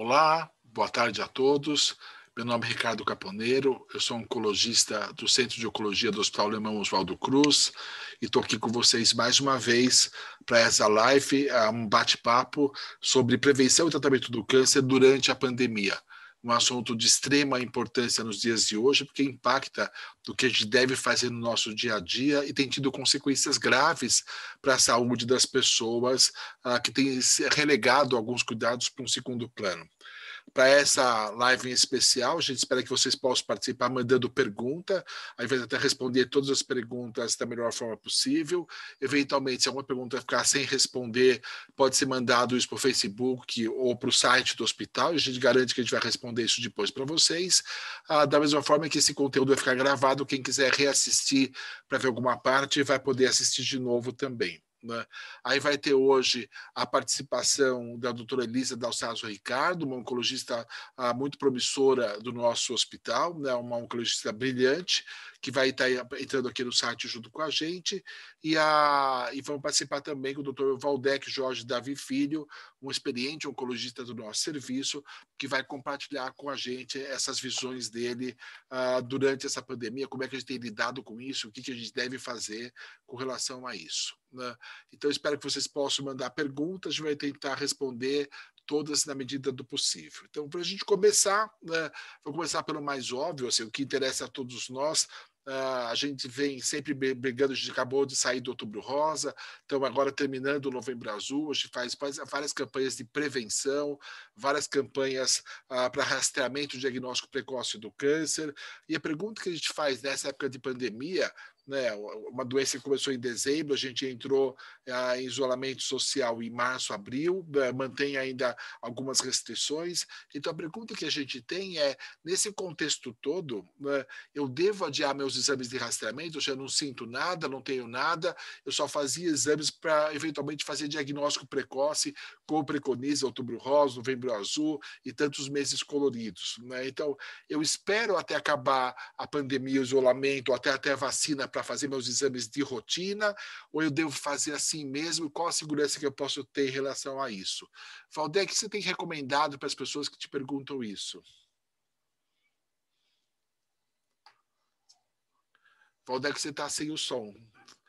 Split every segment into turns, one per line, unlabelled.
Olá, boa tarde a todos. Meu nome é Ricardo Caponeiro, eu sou oncologista do Centro de Oncologia do Hospital Alemão Oswaldo Cruz e estou aqui com vocês mais uma vez para essa live, um bate-papo sobre prevenção e tratamento do câncer durante a pandemia um assunto de extrema importância nos dias de hoje, porque impacta do que a gente deve fazer no nosso dia a dia e tem tido consequências graves para a saúde das pessoas ah, que têm relegado alguns cuidados para um segundo plano para essa live em especial. A gente espera que vocês possam participar mandando pergunta, aí vai até responder todas as perguntas da melhor forma possível. Eventualmente, se alguma pergunta ficar sem responder, pode ser mandado isso para o Facebook ou para o site do hospital, e a gente garante que a gente vai responder isso depois para vocês. Ah, da mesma forma que esse conteúdo vai ficar gravado, quem quiser reassistir para ver alguma parte vai poder assistir de novo também. Né? Aí vai ter hoje a participação da doutora Elisa Dalsazo Ricardo, uma oncologista ah, muito promissora do nosso hospital, né? uma oncologista brilhante, que vai estar entrando aqui no site junto com a gente, e, a, e vamos participar também com o doutor Valdec Jorge Davi Filho, um experiente oncologista do nosso serviço, que vai compartilhar com a gente essas visões dele uh, durante essa pandemia, como é que a gente tem lidado com isso, o que, que a gente deve fazer com relação a isso. Né? Então, espero que vocês possam mandar perguntas, a gente vai tentar responder todas na medida do possível. Então, para a gente começar, né, vou começar pelo mais óbvio, assim, o que interessa a todos nós, a gente vem sempre brigando, a gente acabou de sair do Outubro Rosa, então agora terminando o Novembro Azul, a gente faz, várias campanhas de prevenção, várias campanhas uh, para rastreamento diagnóstico precoce do câncer. E a pergunta que a gente faz nessa época de pandemia né, uma doença que começou em dezembro, a gente entrou ah, em isolamento social em março, abril, né, mantém ainda algumas restrições. Então, a pergunta que a gente tem é: nesse contexto todo, né, eu devo adiar meus exames de rastreamento? Eu já não sinto nada, não tenho nada, eu só fazia exames para eventualmente fazer diagnóstico precoce, como preconiza outubro rosa, novembro azul e tantos meses coloridos. Né? Então, eu espero até acabar a pandemia, o isolamento, até até a vacina para fazer meus exames de rotina, ou eu devo fazer assim mesmo? Qual a segurança que eu posso ter em relação a isso? Valdec, você tem recomendado para as pessoas que te perguntam isso? Valdec, você está sem o som.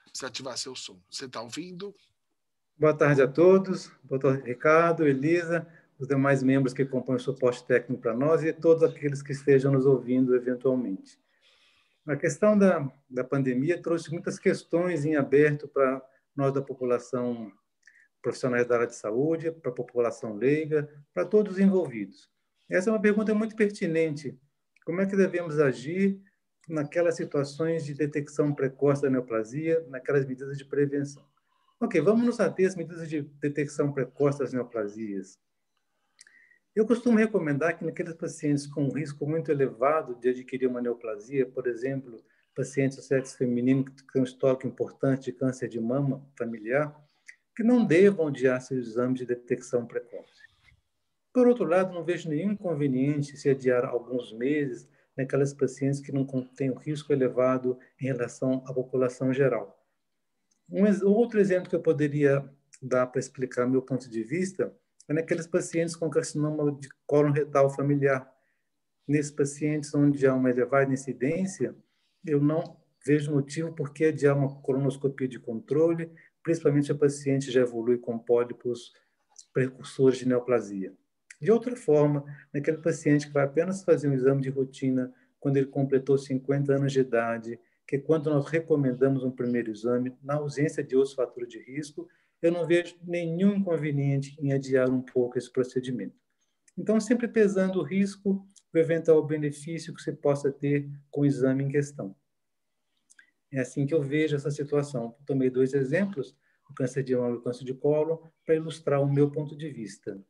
Precisa ativar seu som. Você está ouvindo?
Boa tarde a todos. Boa tarde, Ricardo, Elisa, os demais membros que compõem o suporte técnico para nós e todos aqueles que estejam nos ouvindo eventualmente. A questão da, da pandemia trouxe muitas questões em aberto para nós da população profissionais da área de saúde, para a população leiga, para todos os envolvidos. Essa é uma pergunta muito pertinente. Como é que devemos agir naquelas situações de detecção precoce da neoplasia, naquelas medidas de prevenção? Ok, vamos nos ater às medidas de detecção precoce das neoplasias. Eu costumo recomendar que naqueles pacientes com risco muito elevado de adquirir uma neoplasia, por exemplo, pacientes do sexo feminino que têm um estoque importante de câncer de mama familiar, que não devam adiar seus exames de detecção precoce. Por outro lado, não vejo nenhum inconveniente se adiar alguns meses naquelas pacientes que não têm um risco elevado em relação à população geral. Um outro exemplo que eu poderia dar para explicar meu ponto de vista é naqueles pacientes com carcinoma de cólon retal familiar. Nesses pacientes onde há uma elevada incidência, eu não vejo motivo por que adiar uma colonoscopia de controle, principalmente a paciente já evolui com pólipos precursores de neoplasia. De outra forma, naquele paciente que vai apenas fazer um exame de rotina quando ele completou 50 anos de idade, que é quando nós recomendamos um primeiro exame, na ausência de outros fatores de risco, eu não vejo nenhum inconveniente em adiar um pouco esse procedimento. Então, sempre pesando o risco, o eventual benefício que você possa ter com o exame em questão. É assim que eu vejo essa situação. Tomei dois exemplos, o câncer de mama e o câncer de colo, para ilustrar o meu ponto de vista.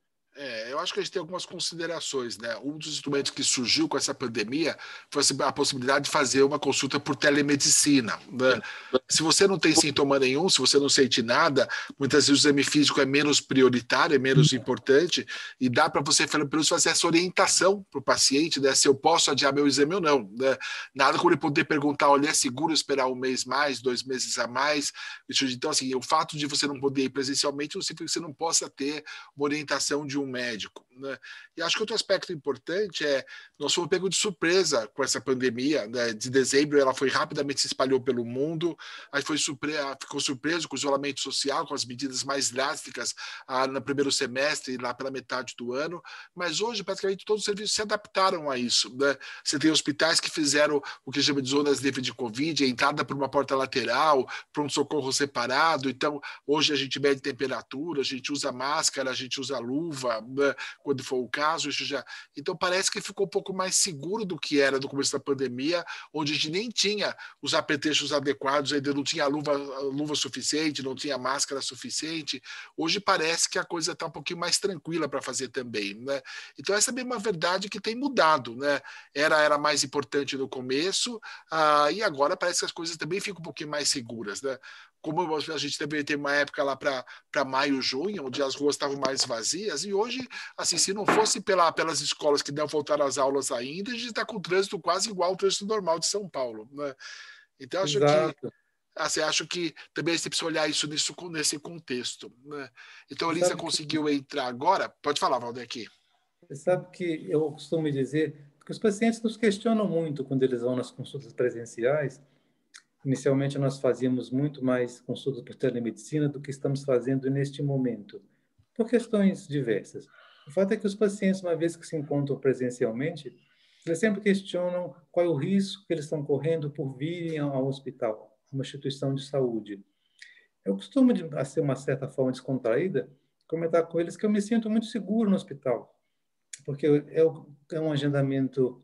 É, eu acho que a gente tem algumas considerações, né? Um dos instrumentos que surgiu com essa pandemia foi a possibilidade de fazer uma consulta por telemedicina. Né? Se você não tem sintoma nenhum, se você não sente nada, muitas vezes o exame físico é menos prioritário, é menos importante, e dá para você, pelo menos, fazer essa orientação para o paciente, né? Se eu posso adiar meu exame ou não. Né? Nada como ele poder perguntar, olha, é seguro esperar um mês mais, dois meses a mais? Então, assim, o fato de você não poder ir presencialmente não significa que você não possa ter uma orientação de um médico. Né? E acho que outro aspecto importante é nós fomos pegos de surpresa com essa pandemia. Né? De dezembro, ela foi rapidamente se espalhou pelo mundo, aí foi surpre ficou surpreso com o isolamento social, com as medidas mais drásticas ah, no primeiro semestre e lá pela metade do ano. Mas hoje, praticamente todos os serviços se adaptaram a isso. Né? Você tem hospitais que fizeram o que chama de zonas livres de Covid, entrada por uma porta lateral, pronto-socorro separado. Então, hoje a gente mede temperatura, a gente usa máscara, a gente usa luva, né? quando for o caso. Isso já... Então, parece que ficou um pouco mais seguro do que era no começo da pandemia, onde a gente nem tinha os apetrechos adequados, ainda não tinha luva, luva suficiente, não tinha máscara suficiente. Hoje parece que a coisa está um pouquinho mais tranquila para fazer também. Né? Então, essa é bem uma verdade que tem mudado. Né? Era, era mais importante no começo, ah, e agora parece que as coisas também ficam um pouquinho mais seguras. Né? Como a gente também teve uma época lá para maio, junho, onde as ruas estavam mais vazias, e hoje, assim, se não fosse pela, pelas escolas que não voltaram às aulas ainda, a gente está com o trânsito quase igual ao trânsito normal de São Paulo. Né? Então, acho Exato. que. Assim, acho que também você precisa olhar isso nisso, nesse contexto. Né? Então, a Elisa conseguiu que... entrar agora. Pode falar, Valdec.
Você sabe que eu costumo dizer que os pacientes nos questionam muito quando eles vão nas consultas presenciais Inicialmente, nós fazíamos muito mais consultas por telemedicina do que estamos fazendo neste momento, por questões diversas. O fato é que os pacientes, uma vez que se encontram presencialmente, eles sempre questionam qual é o risco que eles estão correndo por virem ao hospital, uma instituição de saúde. Eu costumo, de ser uma certa forma descontraída, comentar com eles que eu me sinto muito seguro no hospital, porque é um agendamento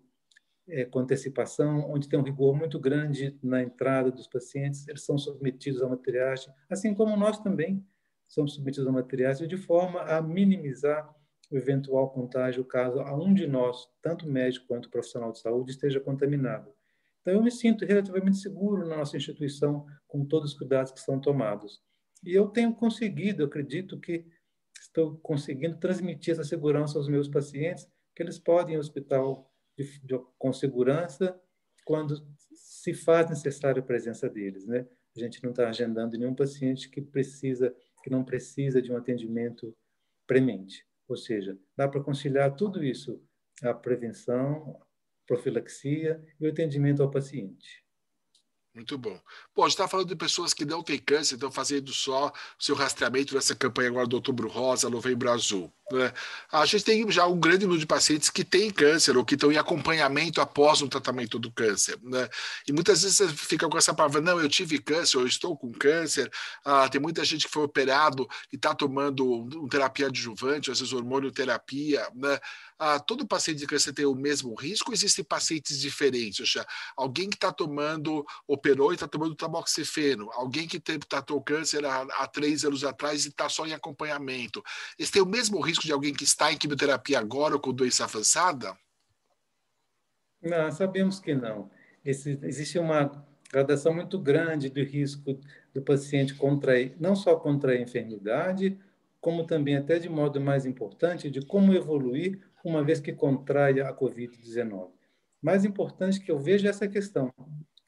é, com antecipação, onde tem um rigor muito grande na entrada dos pacientes, eles são submetidos a uma triagem, assim como nós também somos submetidos a uma triagem, de forma a minimizar o eventual contágio caso a um de nós, tanto médico quanto profissional de saúde, esteja contaminado. Então, eu me sinto relativamente seguro na nossa instituição, com todos os cuidados que são tomados. E eu tenho conseguido, eu acredito que estou conseguindo transmitir essa segurança aos meus pacientes, que eles podem ir ao hospital de, de, com segurança quando se faz necessária a presença deles, né? A gente não está agendando nenhum paciente que precisa, que não precisa de um atendimento premente. Ou seja, dá para conciliar tudo isso, a prevenção, profilaxia e o atendimento ao paciente.
Muito bom. Pô, a gente está falando de pessoas que não têm câncer, estão fazendo só o seu rastreamento nessa campanha agora do Outubro Rosa, Novembro Azul. Né? A gente tem já um grande número de pacientes que têm câncer ou que estão em acompanhamento após o tratamento do câncer. Né? E muitas vezes você fica com essa palavra, não, eu tive câncer, eu estou com câncer. Ah, tem muita gente que foi operado e está tomando um terapia adjuvante, às vezes hormonioterapia. Né? Ah, todo paciente de câncer tem o mesmo risco existem pacientes diferentes? Ou seja, alguém que está tomando, operou e está tomando tamoxifeno, alguém que tratou câncer há, há três anos atrás e está só em acompanhamento. Eles têm o mesmo risco risco de alguém que está em quimioterapia agora ou com doença avançada?
Não, sabemos que não. Esse, existe uma gradação muito grande do risco do paciente contrair, não só contrair a enfermidade, como também, até de modo mais importante, de como evoluir uma vez que contraia a Covid-19. Mais importante que eu vejo é essa questão: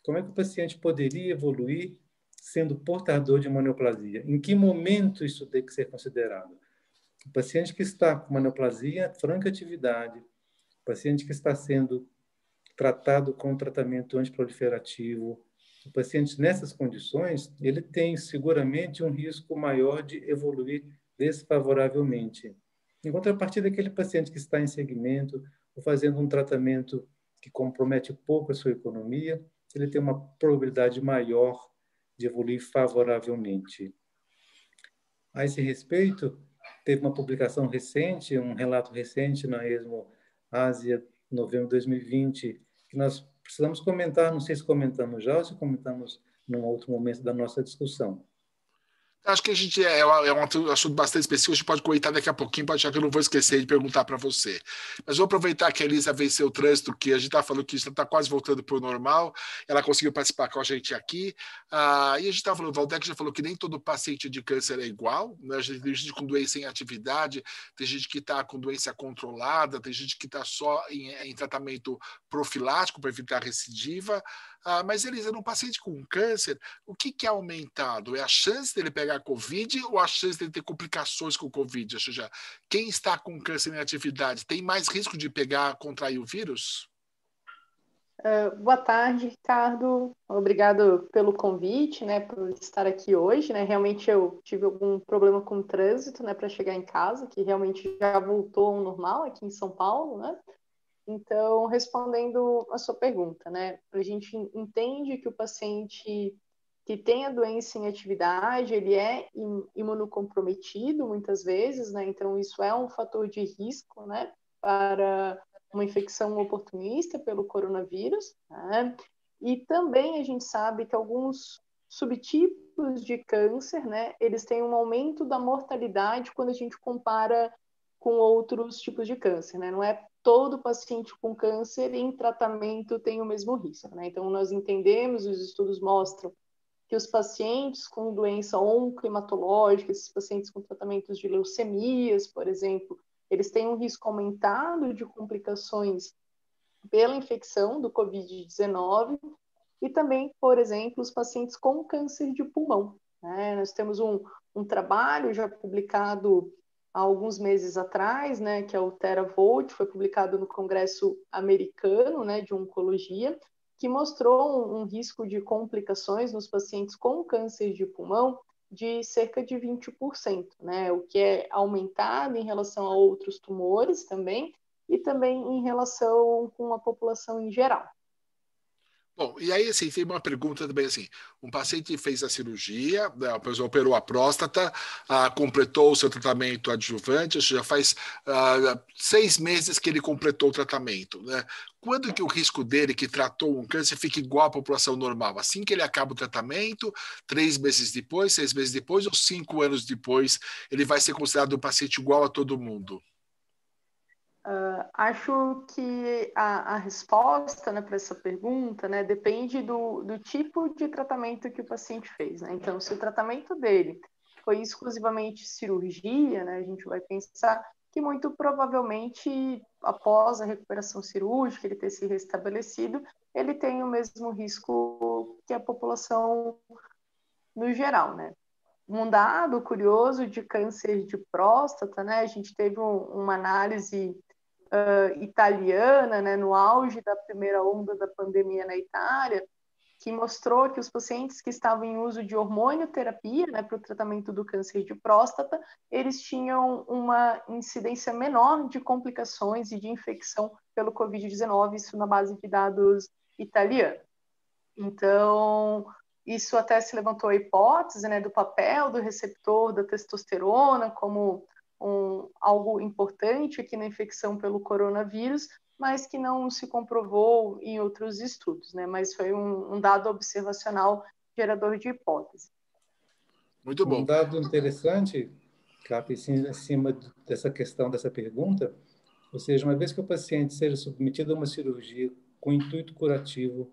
como é que o paciente poderia evoluir sendo portador de uma neoplasia? Em que momento isso tem que ser considerado? O paciente que está com neoplasia, franca atividade, o paciente que está sendo tratado com tratamento antiproliferativo, o paciente nessas condições, ele tem seguramente um risco maior de evoluir desfavoravelmente. Em contrapartida, aquele paciente que está em segmento ou fazendo um tratamento que compromete pouco a sua economia, ele tem uma probabilidade maior de evoluir favoravelmente. A esse respeito, teve uma publicação recente, um relato recente na ESMO Ásia, novembro de 2020, que nós precisamos comentar, não sei se comentamos já ou se comentamos num outro momento da nossa discussão.
Acho que a gente é, é um assunto bastante específico, a gente pode comentar daqui a pouquinho, pode achar que eu não vou esquecer de perguntar para você. Mas vou aproveitar que a Elisa venceu o trânsito, que a gente está falando que está quase voltando para o normal, ela conseguiu participar com a gente aqui. Ah, e a gente está falando, o Valdec já falou que nem todo paciente de câncer é igual, né? a gente tem gente com doença em atividade, tem gente que está com doença controlada, tem gente que está só em, em tratamento profilático para evitar recidiva. Ah, mas, Elisa, num paciente com câncer, o que, que é aumentado? É a chance dele pegar Covid ou a chance dele ter complicações com Covid? Ou seja, quem está com câncer em atividade tem mais risco de pegar, contrair o vírus?
Uh, boa tarde, Ricardo. Obrigado pelo convite, né, por estar aqui hoje, né? Realmente eu tive algum problema com o trânsito, né, para chegar em casa, que realmente já voltou ao normal aqui em São Paulo, né? Então, respondendo a sua pergunta, né, a gente entende que o paciente que tem a doença em atividade, ele é imunocomprometido muitas vezes, né? Então isso é um fator de risco, né, para uma infecção oportunista pelo coronavírus, né? e também a gente sabe que alguns subtipos de câncer, né, eles têm um aumento da mortalidade quando a gente compara com outros tipos de câncer, né? Não é todo paciente com câncer em tratamento tem o mesmo risco, né? Então nós entendemos, os estudos mostram que os pacientes com doença onclimatológica, esses pacientes com tratamentos de leucemias, por exemplo, eles têm um risco aumentado de complicações pela infecção do Covid-19 e também, por exemplo, os pacientes com câncer de pulmão. Né? Nós temos um, um trabalho já publicado há alguns meses atrás, né, que é o TeraVolt, foi publicado no Congresso Americano né, de Oncologia, que mostrou um, um risco de complicações nos pacientes com câncer de pulmão de cerca de 20%, né? o que é aumentado em relação a outros tumores também, e também em relação com a população em geral.
Bom, e aí, assim, tem uma pergunta também, assim, um paciente fez a cirurgia, né, operou a próstata, ah, completou o seu tratamento adjuvante, já faz ah, seis meses que ele completou o tratamento, né? Quando que o risco dele, que tratou um câncer, fica igual à população normal? Assim que ele acaba o tratamento, três meses depois, seis meses depois ou cinco anos depois, ele vai ser considerado um paciente igual a todo mundo?
Uh, acho que a, a resposta né, para essa pergunta né, depende do, do tipo de tratamento que o paciente fez. Né? Então, se o tratamento dele foi exclusivamente cirurgia, né, a gente vai pensar que muito provavelmente, após a recuperação cirúrgica, ele ter se restabelecido, ele tem o mesmo risco que a população no geral, né? Um dado curioso de câncer de próstata, né? A gente teve um, uma análise uh, italiana, né, no auge da primeira onda da pandemia na Itália, que mostrou que os pacientes que estavam em uso de hormonioterapia né, para o tratamento do câncer de próstata, eles tinham uma incidência menor de complicações e de infecção pelo Covid-19, isso na base de dados italianos. Então, isso até se levantou a hipótese né, do papel do receptor da testosterona como um, algo importante aqui na infecção pelo coronavírus, mas que não se comprovou em outros estudos, né? Mas foi um, um dado observacional gerador de hipótese.
Muito bom.
Um dado interessante, Cap, em cima dessa questão, dessa pergunta, ou seja, uma vez que o paciente seja submetido a uma cirurgia com intuito curativo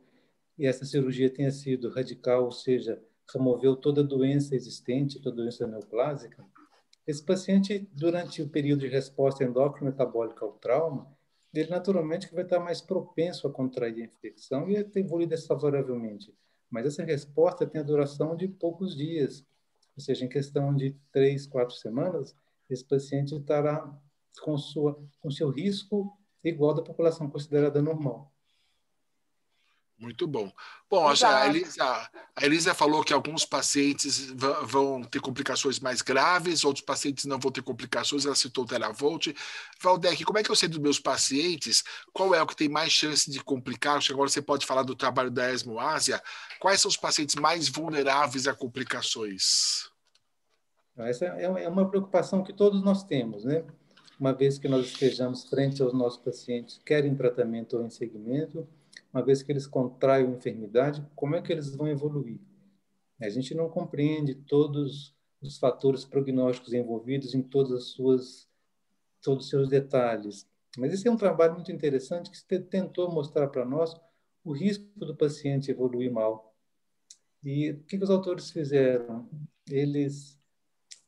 e essa cirurgia tenha sido radical, ou seja, removeu toda a doença existente, toda a doença neoplásica, esse paciente, durante o período de resposta endócrino metabólica ao trauma, ele naturalmente vai estar mais propenso a contrair a infecção e a evoluir desfavoravelmente. Mas essa resposta tem a duração de poucos dias, ou seja, em questão de três, quatro semanas, esse paciente estará com, sua, com seu risco igual da população considerada normal.
Muito bom. Bom, a Elisa, a Elisa falou que alguns pacientes vão ter complicações mais graves, outros pacientes não vão ter complicações, ela citou o Teravolt. Valdec, como é que eu sei dos meus pacientes? Qual é o que tem mais chance de complicar? Agora você pode falar do trabalho da ESMO Ásia. Quais são os pacientes mais vulneráveis a complicações?
Essa é, é uma preocupação que todos nós temos, né? Uma vez que nós estejamos frente aos nossos pacientes, quer em tratamento ou em segmento, uma vez que eles contraem a enfermidade, como é que eles vão evoluir? A gente não compreende todos os fatores prognósticos envolvidos em todas as suas todos os seus detalhes. Mas esse é um trabalho muito interessante que tentou mostrar para nós o risco do paciente evoluir mal. E o que, que os autores fizeram? Eles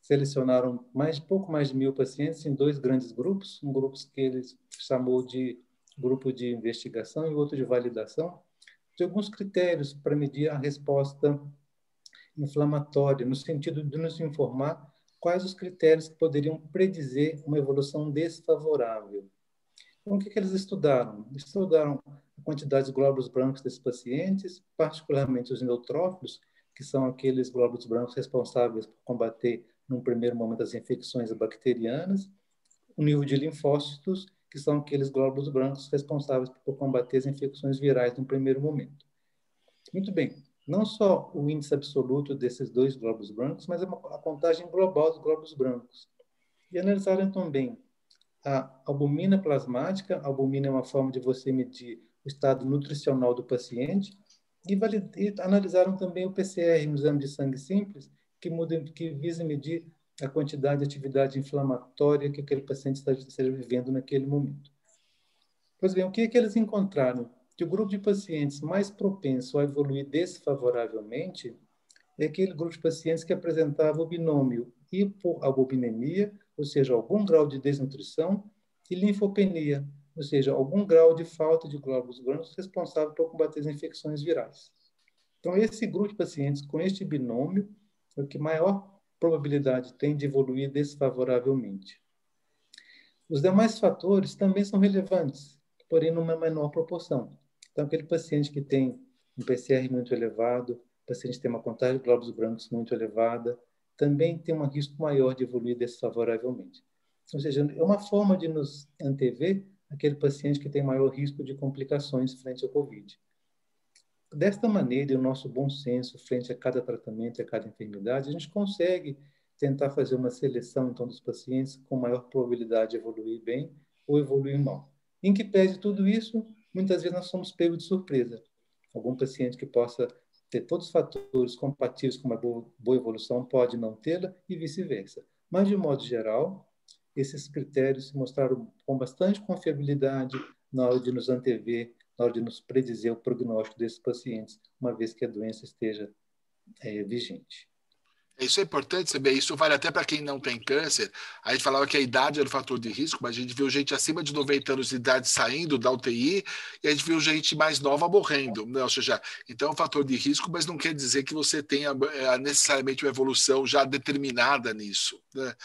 selecionaram mais pouco mais de mil pacientes em dois grandes grupos, um grupo que eles chamou de grupo de investigação e outro de validação, de alguns critérios para medir a resposta inflamatória, no sentido de nos informar quais os critérios que poderiam predizer uma evolução desfavorável. Então, o que, que eles estudaram? Estudaram a quantidade de glóbulos brancos desses pacientes, particularmente os neutrófilos, que são aqueles glóbulos brancos responsáveis por combater, num primeiro momento, as infecções bacterianas, o nível de linfócitos, que são aqueles glóbulos brancos responsáveis por combater as infecções virais num primeiro momento. Muito bem, não só o índice absoluto desses dois glóbulos brancos, mas a contagem global dos glóbulos brancos. E analisaram também a albumina plasmática, a albumina é uma forma de você medir o estado nutricional do paciente, e, e analisaram também o PCR, um exame de sangue simples, que, muda, que visa medir a quantidade de atividade inflamatória que aquele paciente está vivendo naquele momento. Pois bem, o que, é que eles encontraram? Que o grupo de pacientes mais propenso a evoluir desfavoravelmente é aquele grupo de pacientes que apresentava o binômio hipoalbuminemia, ou seja, algum grau de desnutrição, e linfopenia, ou seja, algum grau de falta de glóbulos brancos responsável por combater as infecções virais. Então, esse grupo de pacientes com este binômio é o que maior probabilidade tem de evoluir desfavoravelmente. Os demais fatores também são relevantes, porém numa menor proporção. Então, aquele paciente que tem um PCR muito elevado, paciente que tem uma contagem de glóbulos brancos muito elevada, também tem um risco maior de evoluir desfavoravelmente. Ou seja, é uma forma de nos antever aquele paciente que tem maior risco de complicações frente ao COVID. Desta maneira, o nosso bom senso frente a cada tratamento, a cada enfermidade, a gente consegue tentar fazer uma seleção então dos pacientes com maior probabilidade de evoluir bem ou evoluir mal. Em que pese tudo isso, muitas vezes nós somos pegos de surpresa. Algum paciente que possa ter todos os fatores compatíveis com uma boa evolução pode não tê-la e vice-versa. Mas, de modo geral, esses critérios se mostraram com bastante confiabilidade na hora de nos antever na hora de nos predizer o prognóstico desses pacientes, uma vez que a doença esteja é, vigente.
Isso é importante saber. Isso vale até para quem não tem câncer. A gente falava que a idade era o fator de risco, mas a gente viu gente acima de 90 anos de idade saindo da UTI e a gente viu gente mais nova morrendo. Né? Ou seja, então é um fator de risco, mas não quer dizer que você tenha é, necessariamente uma evolução já determinada nisso. Né?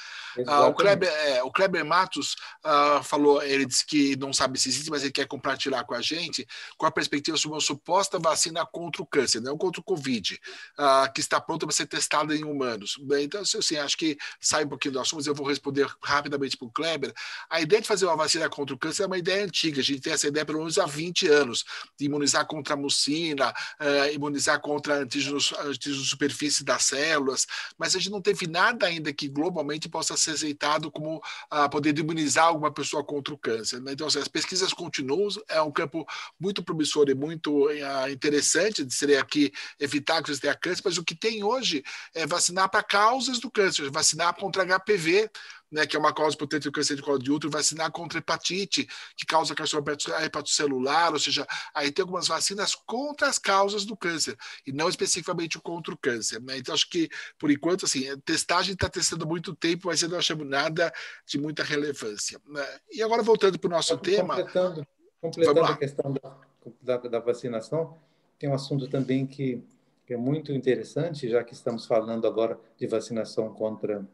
Ah, o, Kleber, é, o Kleber Matos ah, falou, ele disse que não sabe se existe, mas ele quer compartilhar com a gente com a perspectiva sobre uma suposta vacina contra o câncer, não contra o Covid, ah, que está pronta para ser testada em humanos humanos. Então, assim, acho que sai um pouquinho do assunto, eu vou responder rapidamente para o Kleber. A ideia de fazer uma vacina contra o câncer é uma ideia antiga. A gente tem essa ideia pelo menos há 20 anos, de imunizar contra a mucina, uh, imunizar contra antígenos, antígenos superfície das células, mas a gente não teve nada ainda que globalmente possa ser aceitado como uh, poder imunizar alguma pessoa contra o câncer. Né? Então, assim, as pesquisas continuam, é um campo muito promissor e muito uh, interessante de ser aqui evitar que você tenha câncer, mas o que tem hoje é vacina vacinar para causas do câncer, vacinar contra HPV, né, que é uma causa potente do câncer de colo de útero, vacinar contra hepatite, que causa carcinoma hepatocelular, ou seja, aí tem algumas vacinas contra as causas do câncer, e não especificamente contra o câncer. Né? Então, acho que, por enquanto, assim, a testagem está testando muito tempo, mas eu não achamos nada de muita relevância. Né? E agora, voltando para o nosso tema...
Completando, completando a questão da, da, da vacinação, tem um assunto também que que é muito interessante, já que estamos falando agora de vacinação contra,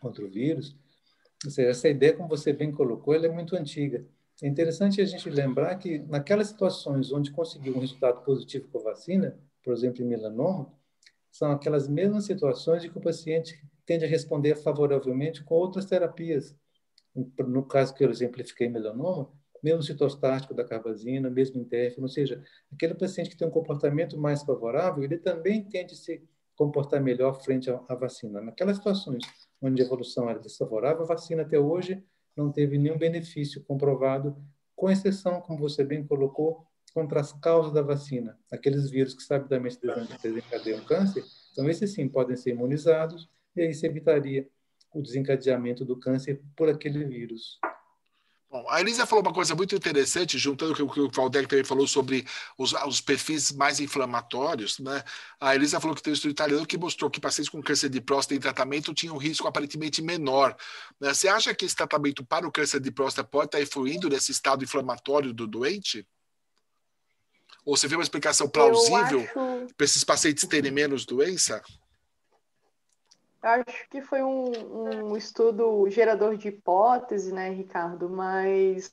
contra o vírus. Ou seja, essa ideia, como você bem colocou, ela é muito antiga. É interessante a gente lembrar que naquelas situações onde conseguiu um resultado positivo com a vacina, por exemplo, em melanoma, são aquelas mesmas situações em que o paciente tende a responder favoravelmente com outras terapias. No caso que eu exemplifiquei melanoma, mesmo citostático da carbazina, mesmo interferon, ou seja, aquele paciente que tem um comportamento mais favorável, ele também tende a se comportar melhor frente à vacina. Naquelas situações onde a evolução era desfavorável, a vacina até hoje não teve nenhum benefício comprovado, com exceção, como você bem colocou, contra as causas da vacina. Aqueles vírus que sabidamente desencadeiam câncer, então esses sim podem ser imunizados e aí se evitaria o desencadeamento do câncer por aquele vírus.
Bom, a Elisa falou uma coisa muito interessante, juntando com o que o Valdec também falou sobre os, os, perfis mais inflamatórios. Né? A Elisa falou que tem um estudo italiano que mostrou que pacientes com câncer de próstata em tratamento tinham um risco aparentemente menor. Né? Você acha que esse tratamento para o câncer de próstata pode estar influindo nesse estado inflamatório do doente? Ou você vê uma explicação plausível
acho...
para esses pacientes terem menos doença?
Acho que foi um, um estudo gerador de hipótese, né, Ricardo? Mas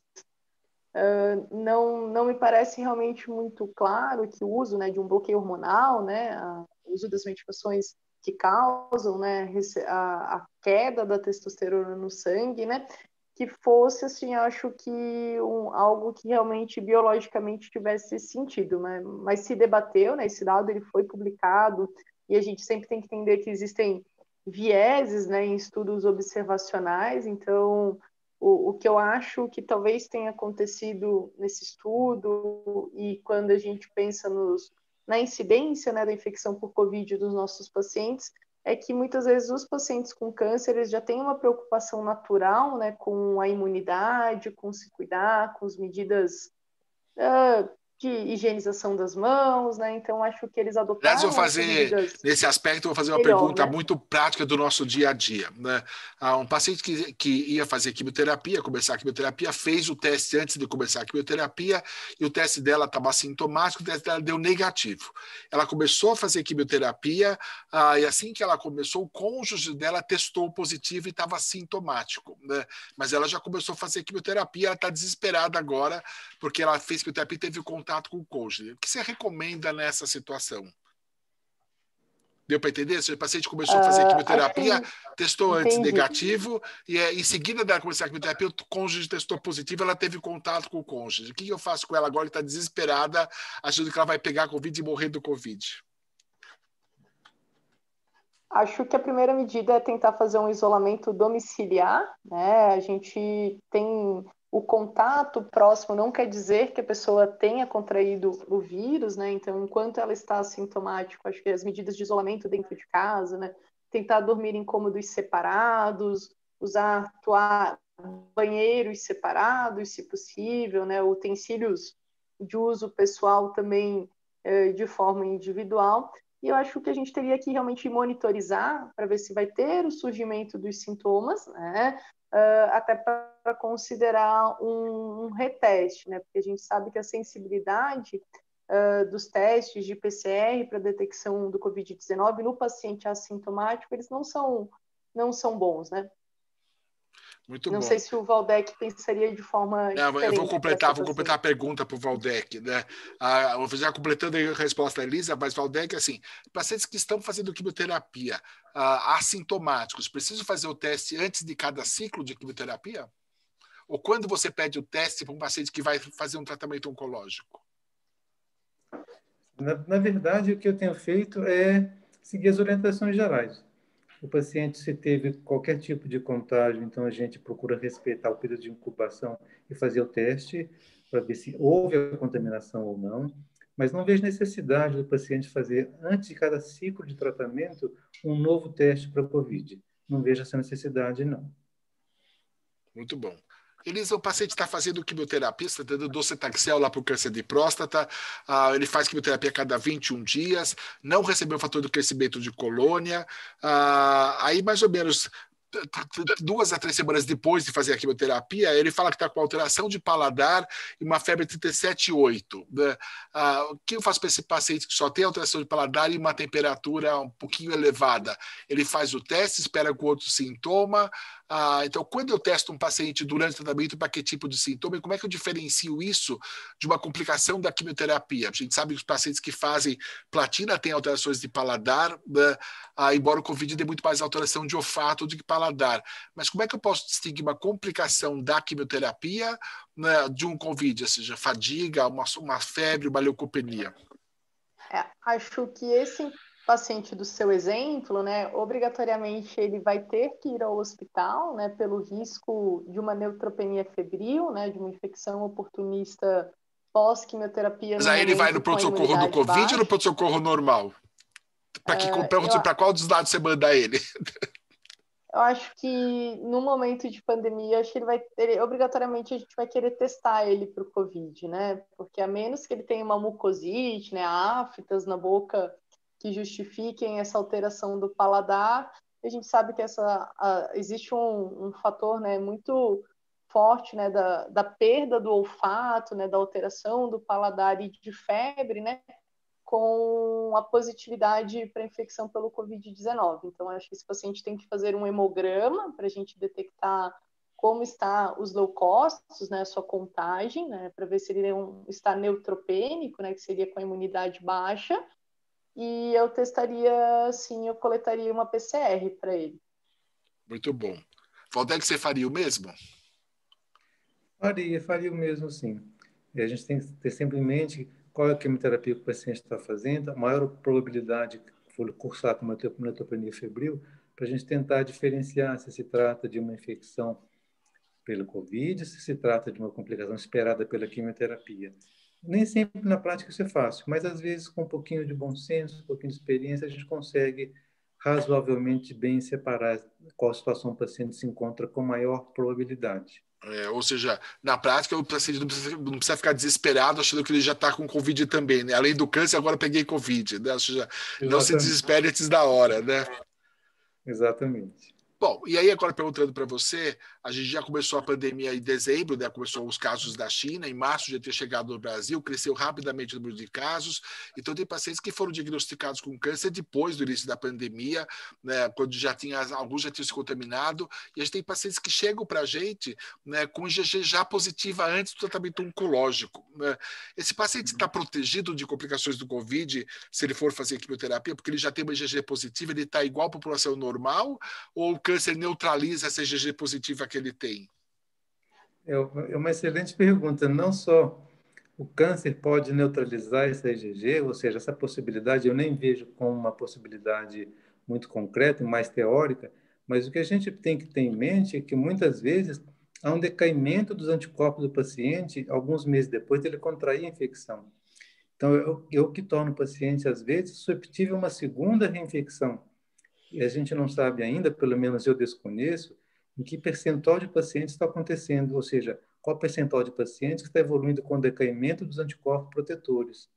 uh, não, não me parece realmente muito claro que o uso né, de um bloqueio hormonal, né, o uso das medicações que causam né, a, a queda da testosterona no sangue, né, que fosse, assim, acho que um, algo que realmente biologicamente tivesse sentido, né? mas se debateu, né, esse dado ele foi publicado, e a gente sempre tem que entender que existem vieses né, em estudos observacionais, então o, o que eu acho que talvez tenha acontecido nesse estudo, e quando a gente pensa nos, na incidência né, da infecção por Covid dos nossos pacientes, é que muitas vezes os pacientes com câncer eles já têm uma preocupação natural né, com a imunidade, com se cuidar, com as medidas uh, de higienização das mãos, né? Então acho que eles adotaram.
Aliás, vou fazer nesse aspecto, vou fazer uma melhor, pergunta né? muito prática do nosso dia a dia. Né? Ah, um paciente que, que ia fazer quimioterapia, começar a quimioterapia, fez o teste antes de começar a quimioterapia e o teste dela estava assintomático, o teste dela deu negativo. Ela começou a fazer quimioterapia ah, e assim que ela começou, o cônjuge dela testou positivo e estava sintomático. Né? Mas ela já começou a fazer quimioterapia, ela está desesperada agora porque ela fez quimioterapia e teve contato contato com o cônjuge. O que você recomenda nessa situação? Deu para entender? Se o paciente começou a fazer uh, quimioterapia, que... testou antes Entendi. negativo, e é, em seguida dela começar a quimioterapia, o cônjuge testou positivo, ela teve contato com o cônjuge. O que eu faço com ela agora? Está desesperada, achando que ela vai pegar Covid e morrer do Covid.
Acho que a primeira medida é tentar fazer um isolamento domiciliar, né? A gente tem o contato próximo não quer dizer que a pessoa tenha contraído o vírus, né? Então, enquanto ela está assintomática, acho que as medidas de isolamento dentro de casa, né? Tentar dormir em cômodos separados, usar banheiros separados, se possível, né? Utensílios de uso pessoal também eh, de forma individual. E eu acho que a gente teria que realmente monitorizar para ver se vai ter o surgimento dos sintomas, né? Uh, até para considerar um, um, reteste, né? Porque a gente sabe que a sensibilidade uh, dos testes de PCR para detecção do Covid-19 no paciente assintomático, eles não são, não são bons, né?
Muito
não
bom.
sei se o Valdec pensaria de forma.
Não, eu vou completar, vou completar a pergunta para o Valdec. Né? Ah, já completando a resposta da Elisa, mas Valdec, assim, pacientes que estão fazendo quimioterapia ah, assintomáticos, precisam fazer o teste antes de cada ciclo de quimioterapia? Ou quando você pede o teste para um paciente que vai fazer um tratamento oncológico?
Na, na verdade, o que eu tenho feito é seguir as orientações gerais. O paciente, se teve qualquer tipo de contágio, então a gente procura respeitar o período de incubação e fazer o teste para ver se houve a contaminação ou não. Mas não vejo necessidade do paciente fazer, antes de cada ciclo de tratamento, um novo teste para COVID. Não vejo essa necessidade, não.
Muito bom. Eles, o paciente está fazendo quimioterapia, está dando docetaxel lá para o câncer de próstata, ah, ele faz quimioterapia a cada 21 dias, não recebeu o fator do crescimento de colônia, ah, aí mais ou menos duas a três semanas depois de fazer a quimioterapia, ele fala que está com alteração de paladar e uma febre 37,8. Né? Ah, o que eu faço para esse paciente que só tem alteração de paladar e uma temperatura um pouquinho elevada? Ele faz o teste, espera com outro sintoma, ah, então, quando eu testo um paciente durante o tratamento para que tipo de sintoma, como é que eu diferencio isso de uma complicação da quimioterapia? A gente sabe que os pacientes que fazem platina têm alterações de paladar, né? ah, embora o COVID dê muito mais alteração de olfato do que paladar. Mas como é que eu posso distinguir uma complicação da quimioterapia né, de um COVID, ou seja, fadiga, uma, uma febre, uma leucopenia?
É, acho que esse paciente do seu exemplo, né, obrigatoriamente ele vai ter que ir ao hospital, né, pelo risco de uma neutropenia febril, né, de uma infecção oportunista pós-quimioterapia.
Mas aí ele vai no pronto-socorro do Covid baixa. ou no pronto-socorro normal? Para que uh, para qual dos lados você manda ele?
eu acho que no momento de pandemia, acho que ele vai ele, obrigatoriamente a gente vai querer testar ele para o Covid, né? Porque a menos que ele tenha uma mucosite, né, aftas na boca que justifiquem essa alteração do paladar. A gente sabe que essa, a, existe um, um fator né, muito forte né, da, da perda do olfato, né, da alteração do paladar e de febre, né, com a positividade para infecção pelo Covid-19. Então, acho que esse paciente tem que fazer um hemograma para a gente detectar como está os leucócitos, né, sua contagem, né, para ver se ele é um, está neutropênico, né, que seria com a imunidade baixa, e eu testaria, sim, eu coletaria uma PCR para ele.
Muito bom. Valdec, você faria o mesmo?
Faria, faria o mesmo, sim. E a gente tem que ter sempre em mente qual é a quimioterapia que o paciente está fazendo, a maior probabilidade que for cursar com uma neutropenia febril, para a gente tentar diferenciar se se trata de uma infecção pelo Covid, se se trata de uma complicação esperada pela quimioterapia. Nem sempre na prática isso é fácil, mas às vezes com um pouquinho de bom senso, um pouquinho de experiência, a gente consegue razoavelmente bem separar qual situação o paciente se encontra com maior probabilidade.
É, ou seja, na prática, o paciente não precisa, não precisa ficar desesperado achando que ele já está com Covid também, né? Além do câncer, agora peguei Covid, né? Ou seja, Exatamente. não se desespere antes da hora, né?
Exatamente.
Bom, e aí agora perguntando para você, a gente já começou a pandemia em dezembro, né? começou os casos da China, em março já ter chegado no Brasil, cresceu rapidamente o número de casos, então tem pacientes que foram diagnosticados com câncer depois do início da pandemia, né? quando já tinha, alguns já tinham se contaminado, e a gente tem pacientes que chegam para a gente né, com IgG já positiva antes do tratamento oncológico. Né? Esse paciente está protegido de complicações do Covid se ele for fazer quimioterapia, porque ele já tem uma IgG positiva, ele está igual à população normal, ou o câncer neutraliza essa IgG positiva que ele tem?
É, é uma excelente pergunta. Não só o câncer pode neutralizar essa IgG, ou seja, essa possibilidade eu nem vejo como uma possibilidade muito concreta e mais teórica, mas o que a gente tem que ter em mente é que muitas vezes há um decaimento dos anticorpos do paciente alguns meses depois dele contrair a infecção. Então, eu, eu que torno o paciente, às vezes, susceptível a uma segunda reinfecção. E a gente não sabe ainda, pelo menos eu desconheço, em que percentual de pacientes está acontecendo, ou seja, qual percentual de pacientes está evoluindo com o decaimento dos anticorpos protetores.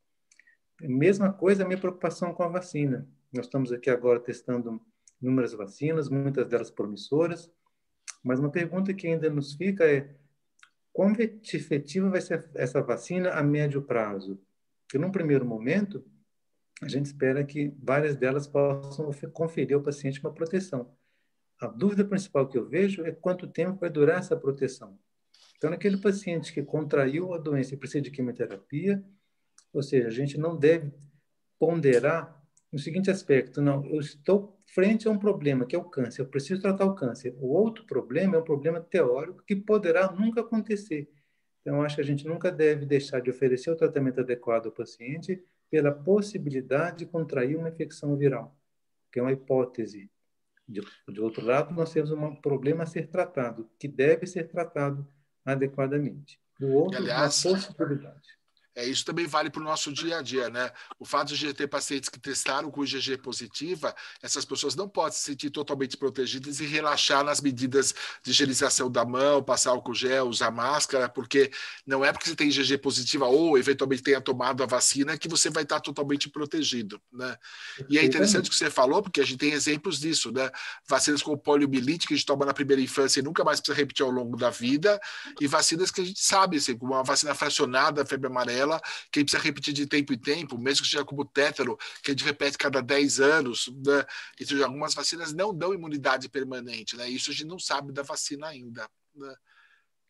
Mesma coisa a minha preocupação com a vacina. Nós estamos aqui agora testando inúmeras vacinas, muitas delas promissoras, mas uma pergunta que ainda nos fica é quão efetiva vai ser essa vacina a médio prazo? Porque, num primeiro momento, a gente espera que várias delas possam conferir ao paciente uma proteção. A dúvida principal que eu vejo é quanto tempo vai durar essa proteção. Então, naquele paciente que contraiu a doença e precisa de quimioterapia, ou seja, a gente não deve ponderar no seguinte aspecto: não, eu estou frente a um problema que é o câncer, eu preciso tratar o câncer. O outro problema é um problema teórico que poderá nunca acontecer. Então, acho que a gente nunca deve deixar de oferecer o tratamento adequado ao paciente pela possibilidade de contrair uma infecção viral, que é uma hipótese de, de outro lado, nós temos um problema a ser tratado, que deve ser tratado adequadamente. Do outro, aliás, uma possibilidade.
É, isso também vale para o nosso dia a dia, né? O fato de ter pacientes que testaram com IgG positiva, essas pessoas não podem se sentir totalmente protegidas e relaxar nas medidas de higienização da mão, passar álcool gel, usar máscara, porque não é porque você tem IgG positiva ou eventualmente tenha tomado a vacina que você vai estar totalmente protegido, né? E é interessante o que você falou, porque a gente tem exemplos disso, né? Vacinas como poliomielite que a gente toma na primeira infância e nunca mais precisa repetir ao longo da vida, e vacinas que a gente sabe, assim, como uma vacina fracionada, febre amarela, ela, que a gente precisa repetir de tempo em tempo, mesmo que seja como tétaro, que a gente repete cada 10 anos, né? Então, algumas vacinas não dão imunidade permanente, né? Isso a gente não sabe da vacina ainda. Né?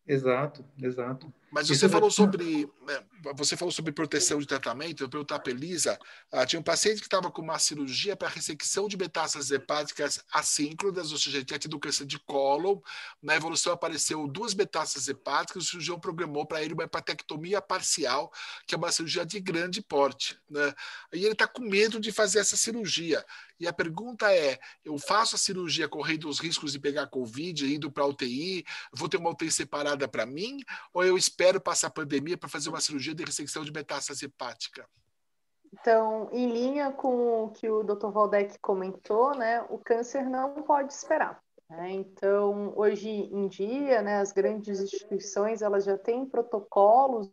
Exato, exato.
Mas você falou sobre né, você falou sobre proteção de tratamento. Eu perguntar para a Elisa, ah, tinha um paciente que estava com uma cirurgia para ressecção de metástases hepáticas assíncronas, ou seja, tinha tido câncer de colo. Na evolução apareceu duas metástases hepáticas, o cirurgião programou para ele uma hepatectomia parcial, que é uma cirurgia de grande porte. Né? E ele está com medo de fazer essa cirurgia. E a pergunta é: eu faço a cirurgia correndo os riscos de pegar Covid, indo para UTI, vou ter uma UTI separada para mim, ou eu espero passar a pandemia para fazer uma cirurgia de ressecção de metástase hepática?
Então, em linha com o que o Dr. Valdec comentou, né, o câncer não pode esperar. Né? Então, hoje em dia, né, as grandes instituições elas já têm protocolos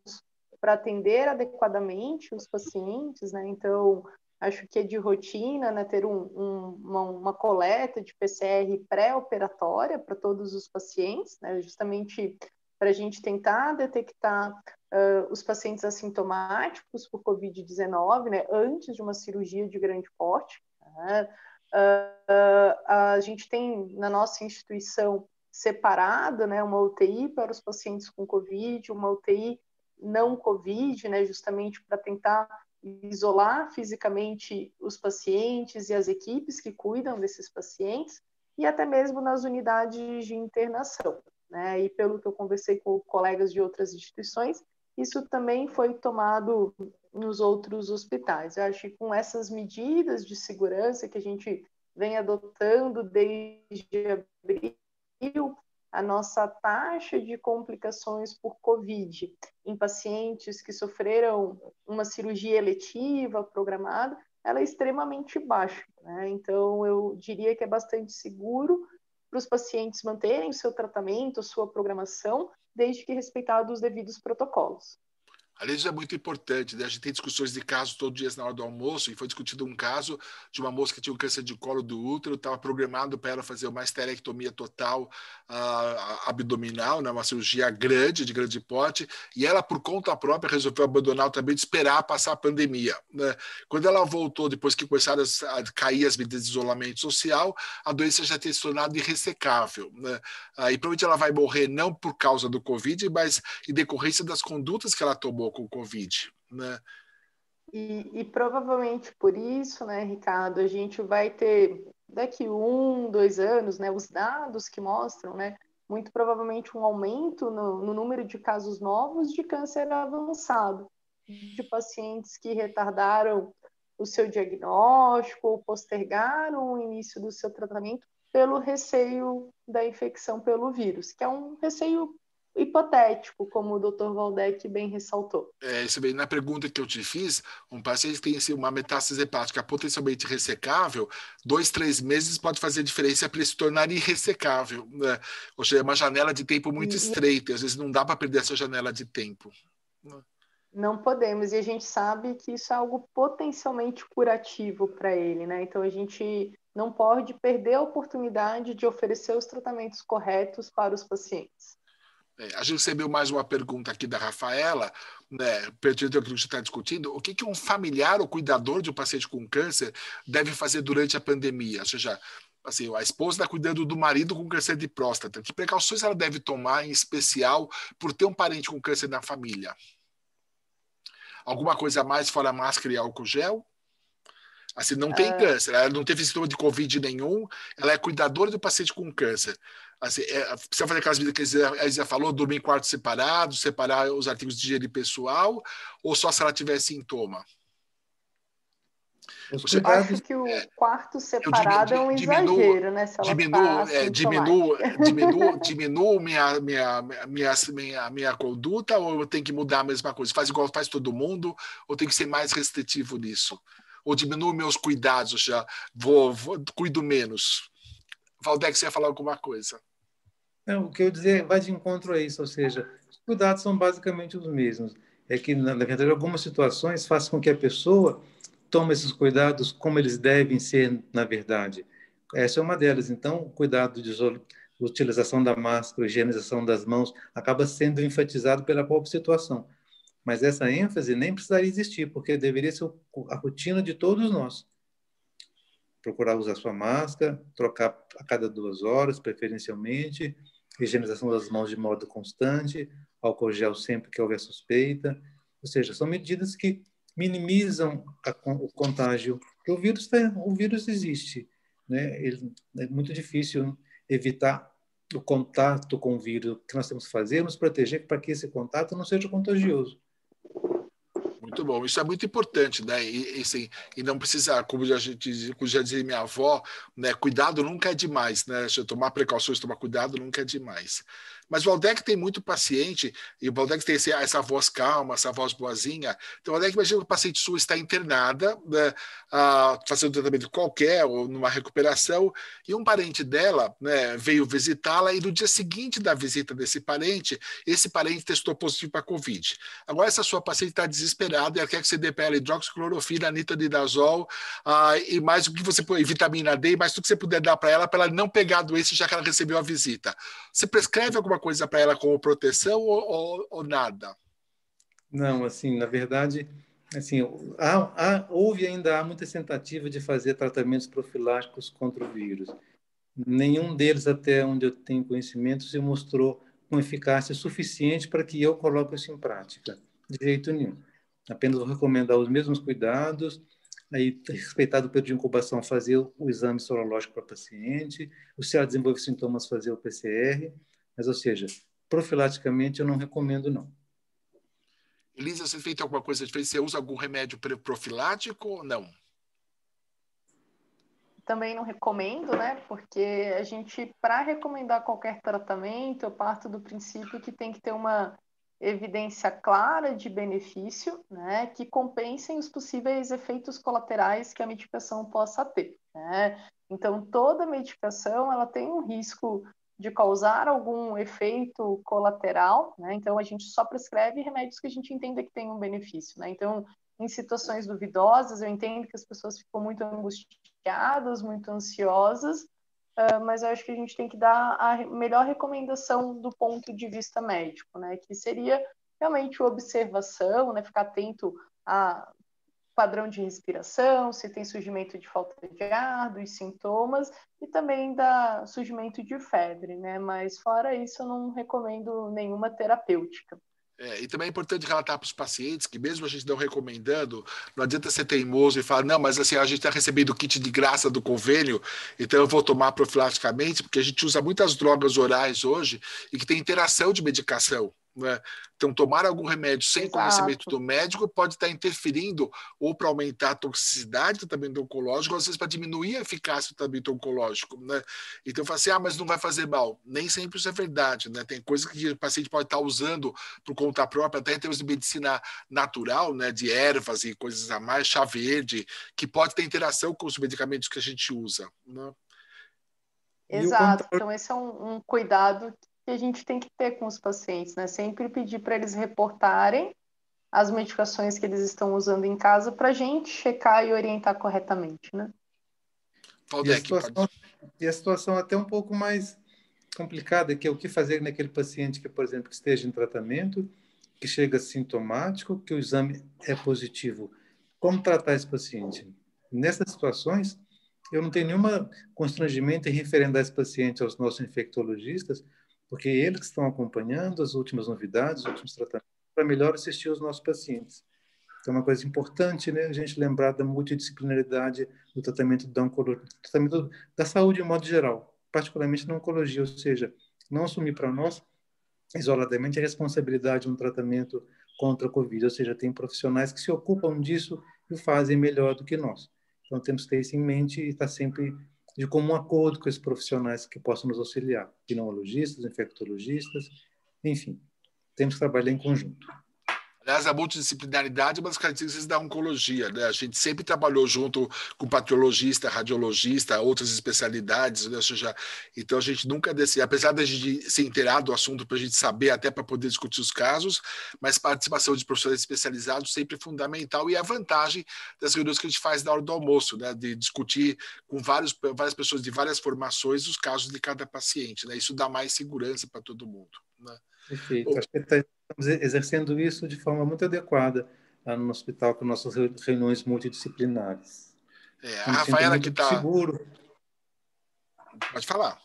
para atender adequadamente os pacientes, né? Então, acho que é de rotina né, ter um, um, uma, uma, coleta de PCR pré-operatória para todos os pacientes, né, justamente para a gente tentar detectar uh, os pacientes assintomáticos por Covid-19, né, antes de uma cirurgia de grande porte. Né? Uh, a gente tem na nossa instituição separada, né, uma UTI para os pacientes com Covid, uma UTI não Covid, né, justamente para tentar isolar fisicamente os pacientes e as equipes que cuidam desses pacientes, e até mesmo nas unidades de internação. Né? E pelo que eu conversei com colegas de outras instituições, isso também foi tomado nos outros hospitais. Eu acho que com essas medidas de segurança que a gente vem adotando desde abril, a nossa taxa de complicações por Covid em pacientes que sofreram uma cirurgia eletiva programada, ela é extremamente baixa. Né? Então, eu diria que é bastante seguro para os pacientes manterem o seu tratamento, sua programação, desde que respeitados os devidos protocolos.
Aliás, isso é muito importante. Né? A gente tem discussões de casos todos os dias na hora do almoço, e foi discutido um caso de uma moça que tinha um câncer de colo do útero, estava programado para ela fazer uma esterectomia total uh, abdominal, né? uma cirurgia grande, de grande porte, e ela, por conta própria, resolveu abandonar trabalho de esperar passar a pandemia. Né? Quando ela voltou, depois que começaram a cair as medidas de isolamento social, a doença já tinha se tornado irressecável. Né? Uh, e provavelmente ela vai morrer não por causa do Covid, mas em decorrência das condutas que ela tomou acabou com o Covid, né?
E, e, provavelmente por isso, né, Ricardo, a gente vai ter daqui um, dois anos, né, os dados que mostram, né, muito provavelmente um aumento no, no número de casos novos de câncer avançado, de pacientes que retardaram o seu diagnóstico ou postergaram o início do seu tratamento pelo receio da infecção pelo vírus, que é um receio hipotético, como o Dr. Valdec bem ressaltou.
É, isso bem, na pergunta que eu te fiz, um paciente tem assim, uma metástase hepática potencialmente ressecável, dois, três meses pode fazer diferença para ele se tornar irressecável. Né? Ou seja, é uma janela de tempo muito e, estreita, às vezes não dá para perder essa janela de tempo.
Né? Não podemos, e a gente sabe que isso é algo potencialmente curativo para ele, né? Então a gente não pode perder a oportunidade de oferecer os tratamentos corretos para os pacientes.
É, a gente recebeu mais uma pergunta aqui da Rafaela, né, pertinente ao que a gente está discutindo. O que, que um familiar ou cuidador de um paciente com câncer deve fazer durante a pandemia? Ou seja, assim, a esposa está cuidando do marido com câncer de próstata. Que precauções ela deve tomar, em especial, por ter um parente com câncer na família? Alguma coisa a mais fora máscara e álcool gel? Assim, não tem uh... câncer, ela não teve sintoma de Covid nenhum, ela é cuidadora do paciente com câncer. Assim, é, precisa fazer aquelas medidas que a Isa falou, dormir em quartos separados, separar os artigos de higiene pessoal, ou só se ela tiver sintoma?
Você, acho que o é, quarto separado é um exagero, né? Se ela diminuo, é,
diminuo, diminuo, diminuo minha, minha, minha, minha, minha conduta ou eu tenho que mudar a mesma coisa? Faz igual faz todo mundo ou tem que ser mais restritivo nisso? Ou diminuo meus cuidados, já vou, vou cuido menos? Valdex ia falar alguma coisa.
Não, o que eu dizer vai de encontro a isso, ou seja, os cuidados são basicamente os mesmos. É que, na verdade, algumas situações fazem com que a pessoa tome esses cuidados como eles devem ser, na verdade. Essa é uma delas. Então, o cuidado de utilização da máscara, higienização das mãos, acaba sendo enfatizado pela própria situação. Mas essa ênfase nem precisaria existir, porque deveria ser a rotina de todos nós procurar usar sua máscara, trocar a cada duas horas, preferencialmente, higienização das mãos de modo constante, álcool gel sempre que houver suspeita. Ou seja, são medidas que minimizam a, o contágio. Porque o vírus, tá, o vírus existe. Né? Ele, é muito difícil evitar o contato com o vírus. O que nós temos que fazer é nos proteger para que esse contato não seja contagioso.
Muito bom, isso é muito importante, né? E, e, assim, e não precisa, como já, como já dizia minha avó, né? Cuidado nunca é demais, né? Tomar precauções, tomar cuidado nunca é demais. Mas o Valdec tem muito paciente, e o Valdec tem esse, essa voz calma, essa voz boazinha. Então, o Valdec, imagina que o paciente sua está internada, né, ah, fazendo um tratamento qualquer, ou numa recuperação, e um parente dela né, veio visitá-la, e no dia seguinte da visita desse parente, esse parente testou positivo para Covid. Agora, essa sua paciente está desesperada, e ela quer que você dê para ela hidroxiclorofila, nitrodidazol, ah, e mais o que você põe, vitamina D, mais tudo que você puder dar para ela, para ela não pegar a doença, já que ela recebeu a visita. Você prescreve alguma alguma coisa para ela como proteção ou, ou, ou, nada?
Não, assim, na verdade, assim, há, há, houve ainda há muitas tentativas de fazer tratamentos profiláticos contra o vírus. Nenhum deles, até onde eu tenho conhecimento, se mostrou com eficácia suficiente para que eu coloque isso em prática. De jeito nenhum. Apenas vou recomendar os mesmos cuidados, aí respeitado o período de incubação, fazer o exame sorológico para o paciente, o se ela desenvolve sintomas, fazer o PCR, mas, ou seja, profilaticamente eu não recomendo, não.
Elisa, você fez alguma coisa diferente? Você usa algum remédio profilático ou não?
Também não recomendo, né? Porque a gente, para recomendar qualquer tratamento, eu parto do princípio que tem que ter uma evidência clara de benefício, né, que compensem os possíveis efeitos colaterais que a medicação possa ter. Né? Então, toda medicação ela tem um risco de causar algum efeito colateral, né? Então, a gente só prescreve remédios que a gente entenda que tem um benefício, né? Então, em situações duvidosas, eu entendo que as pessoas ficam muito angustiadas, muito ansiosas, Uh, mas eu acho que a gente tem que dar a melhor recomendação do ponto de vista médico, né? Que seria realmente observação, né? Ficar atento a padrão de respiração, se tem surgimento de falta de ar, dos sintomas e também da surgimento de febre, né? Mas fora isso, eu não recomendo nenhuma terapêutica.
É, e também é importante relatar para os pacientes que, mesmo a gente não recomendando, não adianta ser teimoso e falar, não, mas assim, a gente está recebendo o kit de graça do convênio, então eu vou tomar profilaticamente, porque a gente usa muitas drogas orais hoje e que tem interação de medicação. Né? Então, tomar algum remédio sem Exato. conhecimento do médico pode estar interferindo ou para aumentar a toxicidade do tratamento oncológico, ou às vezes para diminuir a eficácia do tratamento oncológico. Né? Então, fala assim, ah, mas não vai fazer mal. Nem sempre isso é verdade. Né? Tem coisas que o paciente pode estar usando por conta própria, até em termos de medicina natural, né? de ervas e coisas a mais, chá verde, que pode ter interação com os medicamentos que a gente usa. Né?
Exato. Então, esse é um, um cuidado que a gente tem que ter com os pacientes, né? Sempre pedir para eles reportarem as medicações que eles estão usando em casa para a gente checar e orientar corretamente, né?
E a, situação, e a situação até um pouco mais complicada, que é o que fazer naquele paciente que, por exemplo, esteja em tratamento, que chega sintomático, que o exame é positivo. Como tratar esse paciente? Nessas situações, eu não tenho nenhuma constrangimento em referendar esse paciente aos nossos infectologistas, porque eles estão acompanhando as últimas novidades, os últimos tratamentos, para melhor assistir os nossos pacientes. Então, é uma coisa importante, né, a gente lembrar da multidisciplinaridade do tratamento da oncologia, tratamento da saúde de um modo geral, particularmente na oncologia, ou seja, não assumir para nós isoladamente a responsabilidade de um tratamento contra a Covid, ou seja, tem profissionais que se ocupam disso e o fazem melhor do que nós. Então, temos que ter isso em mente e estar sempre de comum acordo com esses profissionais que possam nos auxiliar, pneumologistas, infectologistas, enfim, temos que trabalhar em conjunto.
Aliás, a multidisciplinaridade é uma das características da oncologia. Né? A gente sempre trabalhou junto com patologista, radiologista, outras especialidades. Né? Seja, então, a gente nunca desceu, apesar de a gente se inteirar do assunto para a gente saber, até para poder discutir os casos, mas participação de profissionais especializados sempre é fundamental e a vantagem das reuniões que a gente faz na hora do almoço, né? de discutir com vários, várias pessoas de várias formações os casos de cada paciente. Né? Isso dá mais segurança para todo mundo. Né?
Perfeito. Acho que estamos exercendo isso de forma muito adequada lá no hospital com nossas reuniões multidisciplinares.
É, a Rafaela que está. Seguro. Pode falar.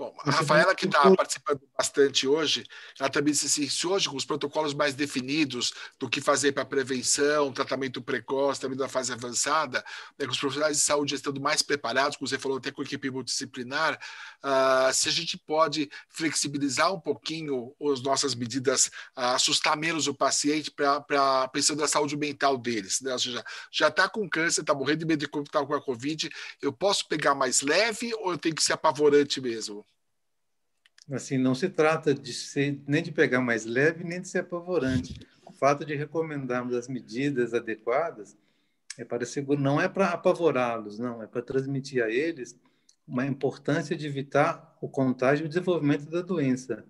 Bom, a Rafaela, que está participando bastante hoje, ela também disse assim: se hoje, com os protocolos mais definidos do que fazer para prevenção, tratamento precoce, também da fase avançada, né, com os profissionais de saúde estando mais preparados, como você falou, até com a equipe multidisciplinar, uh, se a gente pode flexibilizar um pouquinho as nossas medidas, uh, assustar menos o paciente para pensando na saúde mental deles. Né? Ou seja, já está com câncer, está morrendo de medo de contar com a Covid, eu posso pegar mais leve ou eu tenho que ser apavorante mesmo?
Assim, não se trata de ser nem de pegar mais leve, nem de ser apavorante. O fato de recomendarmos as medidas adequadas é para segurar, não é para apavorá-los, não, é para transmitir a eles uma importância de evitar o contágio e o desenvolvimento da doença.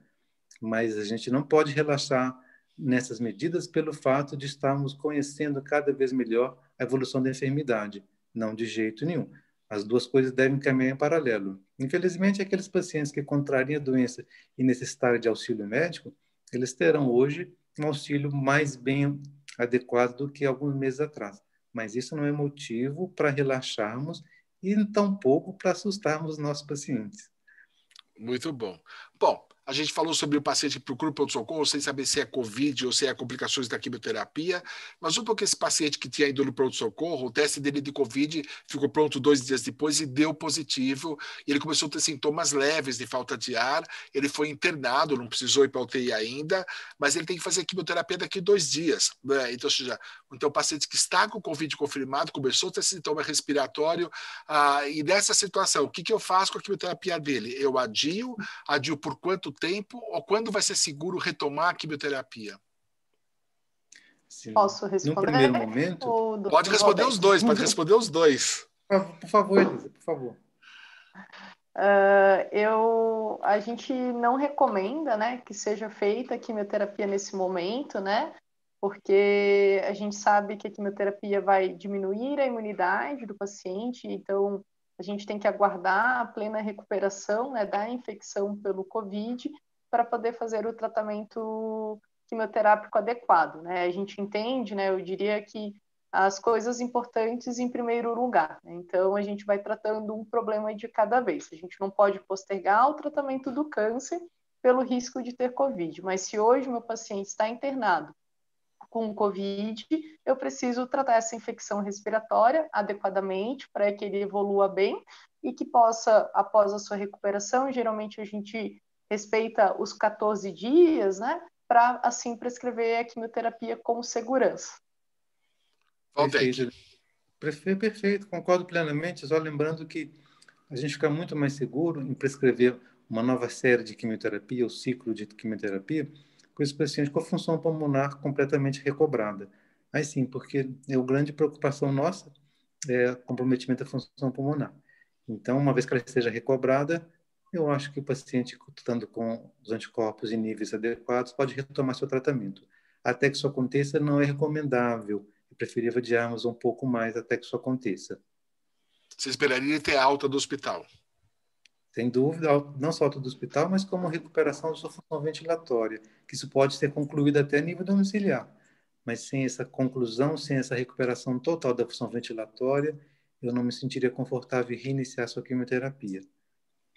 Mas a gente não pode relaxar nessas medidas pelo fato de estarmos conhecendo cada vez melhor a evolução da enfermidade, não de jeito nenhum. As duas coisas devem caminhar em paralelo. Infelizmente, aqueles pacientes que contrariam a doença e necessitarem de auxílio médico, eles terão hoje um auxílio mais bem adequado do que alguns meses atrás. Mas isso não é motivo para relaxarmos e tampouco para assustarmos nossos pacientes.
Muito bom. Bom, a gente falou sobre o paciente que procura pronto-socorro sem saber se é Covid ou se é complicações da quimioterapia, mas um pouco esse paciente que tinha ido no pronto-socorro, o teste dele de Covid ficou pronto dois dias depois e deu positivo, e ele começou a ter sintomas leves de falta de ar, ele foi internado, não precisou ir para UTI ainda, mas ele tem que fazer quimioterapia daqui dois dias. Né? Então, ou seja, então o paciente que está com Covid confirmado, começou a ter sintoma respiratório, ah, e nessa situação, o que, que eu faço com a quimioterapia dele? Eu adio, adio por quanto tempo ou quando vai ser seguro retomar a quimioterapia?
Sim. Posso responder?
No primeiro momento?
Pode responder os dois, pode responder os dois.
Por favor, Elisa, por favor.
Uh, eu, a gente não recomenda, né, que seja feita a quimioterapia nesse momento, né, porque a gente sabe que a quimioterapia vai diminuir a imunidade do paciente, então a gente tem que aguardar a plena recuperação né, da infecção pelo Covid para poder fazer o tratamento quimioterápico adequado. Né? A gente entende, né, eu diria que as coisas importantes em primeiro lugar. Né? Então, a gente vai tratando um problema de cada vez. A gente não pode postergar o tratamento do câncer pelo risco de ter Covid. Mas se hoje meu paciente está internado com Covid, eu preciso tratar essa infecção respiratória adequadamente para que ele evolua bem e que possa, após a sua recuperação, geralmente a gente respeita os 14 dias, né, para assim prescrever a quimioterapia com segurança.
Perfeito. perfeito, concordo plenamente, só lembrando que a gente fica muito mais seguro em prescrever uma nova série de quimioterapia, ou ciclo de quimioterapia, com esse paciente com a função pulmonar completamente recobrada. Aí sim, porque é a grande preocupação nossa é comprometimento da função pulmonar. Então, uma vez que ela esteja recobrada, eu acho que o paciente, estando com os anticorpos em níveis adequados, pode retomar seu tratamento. Até que isso aconteça, não é recomendável. É preferível adiarmos um pouco mais até que isso aconteça.
Você esperaria ter alta do hospital?
Sem dúvida, não só do hospital, mas como recuperação da sua função ventilatória, que isso pode ser concluído até nível domiciliar. Mas sem essa conclusão, sem essa recuperação total da função ventilatória, eu não me sentiria confortável em reiniciar sua quimioterapia.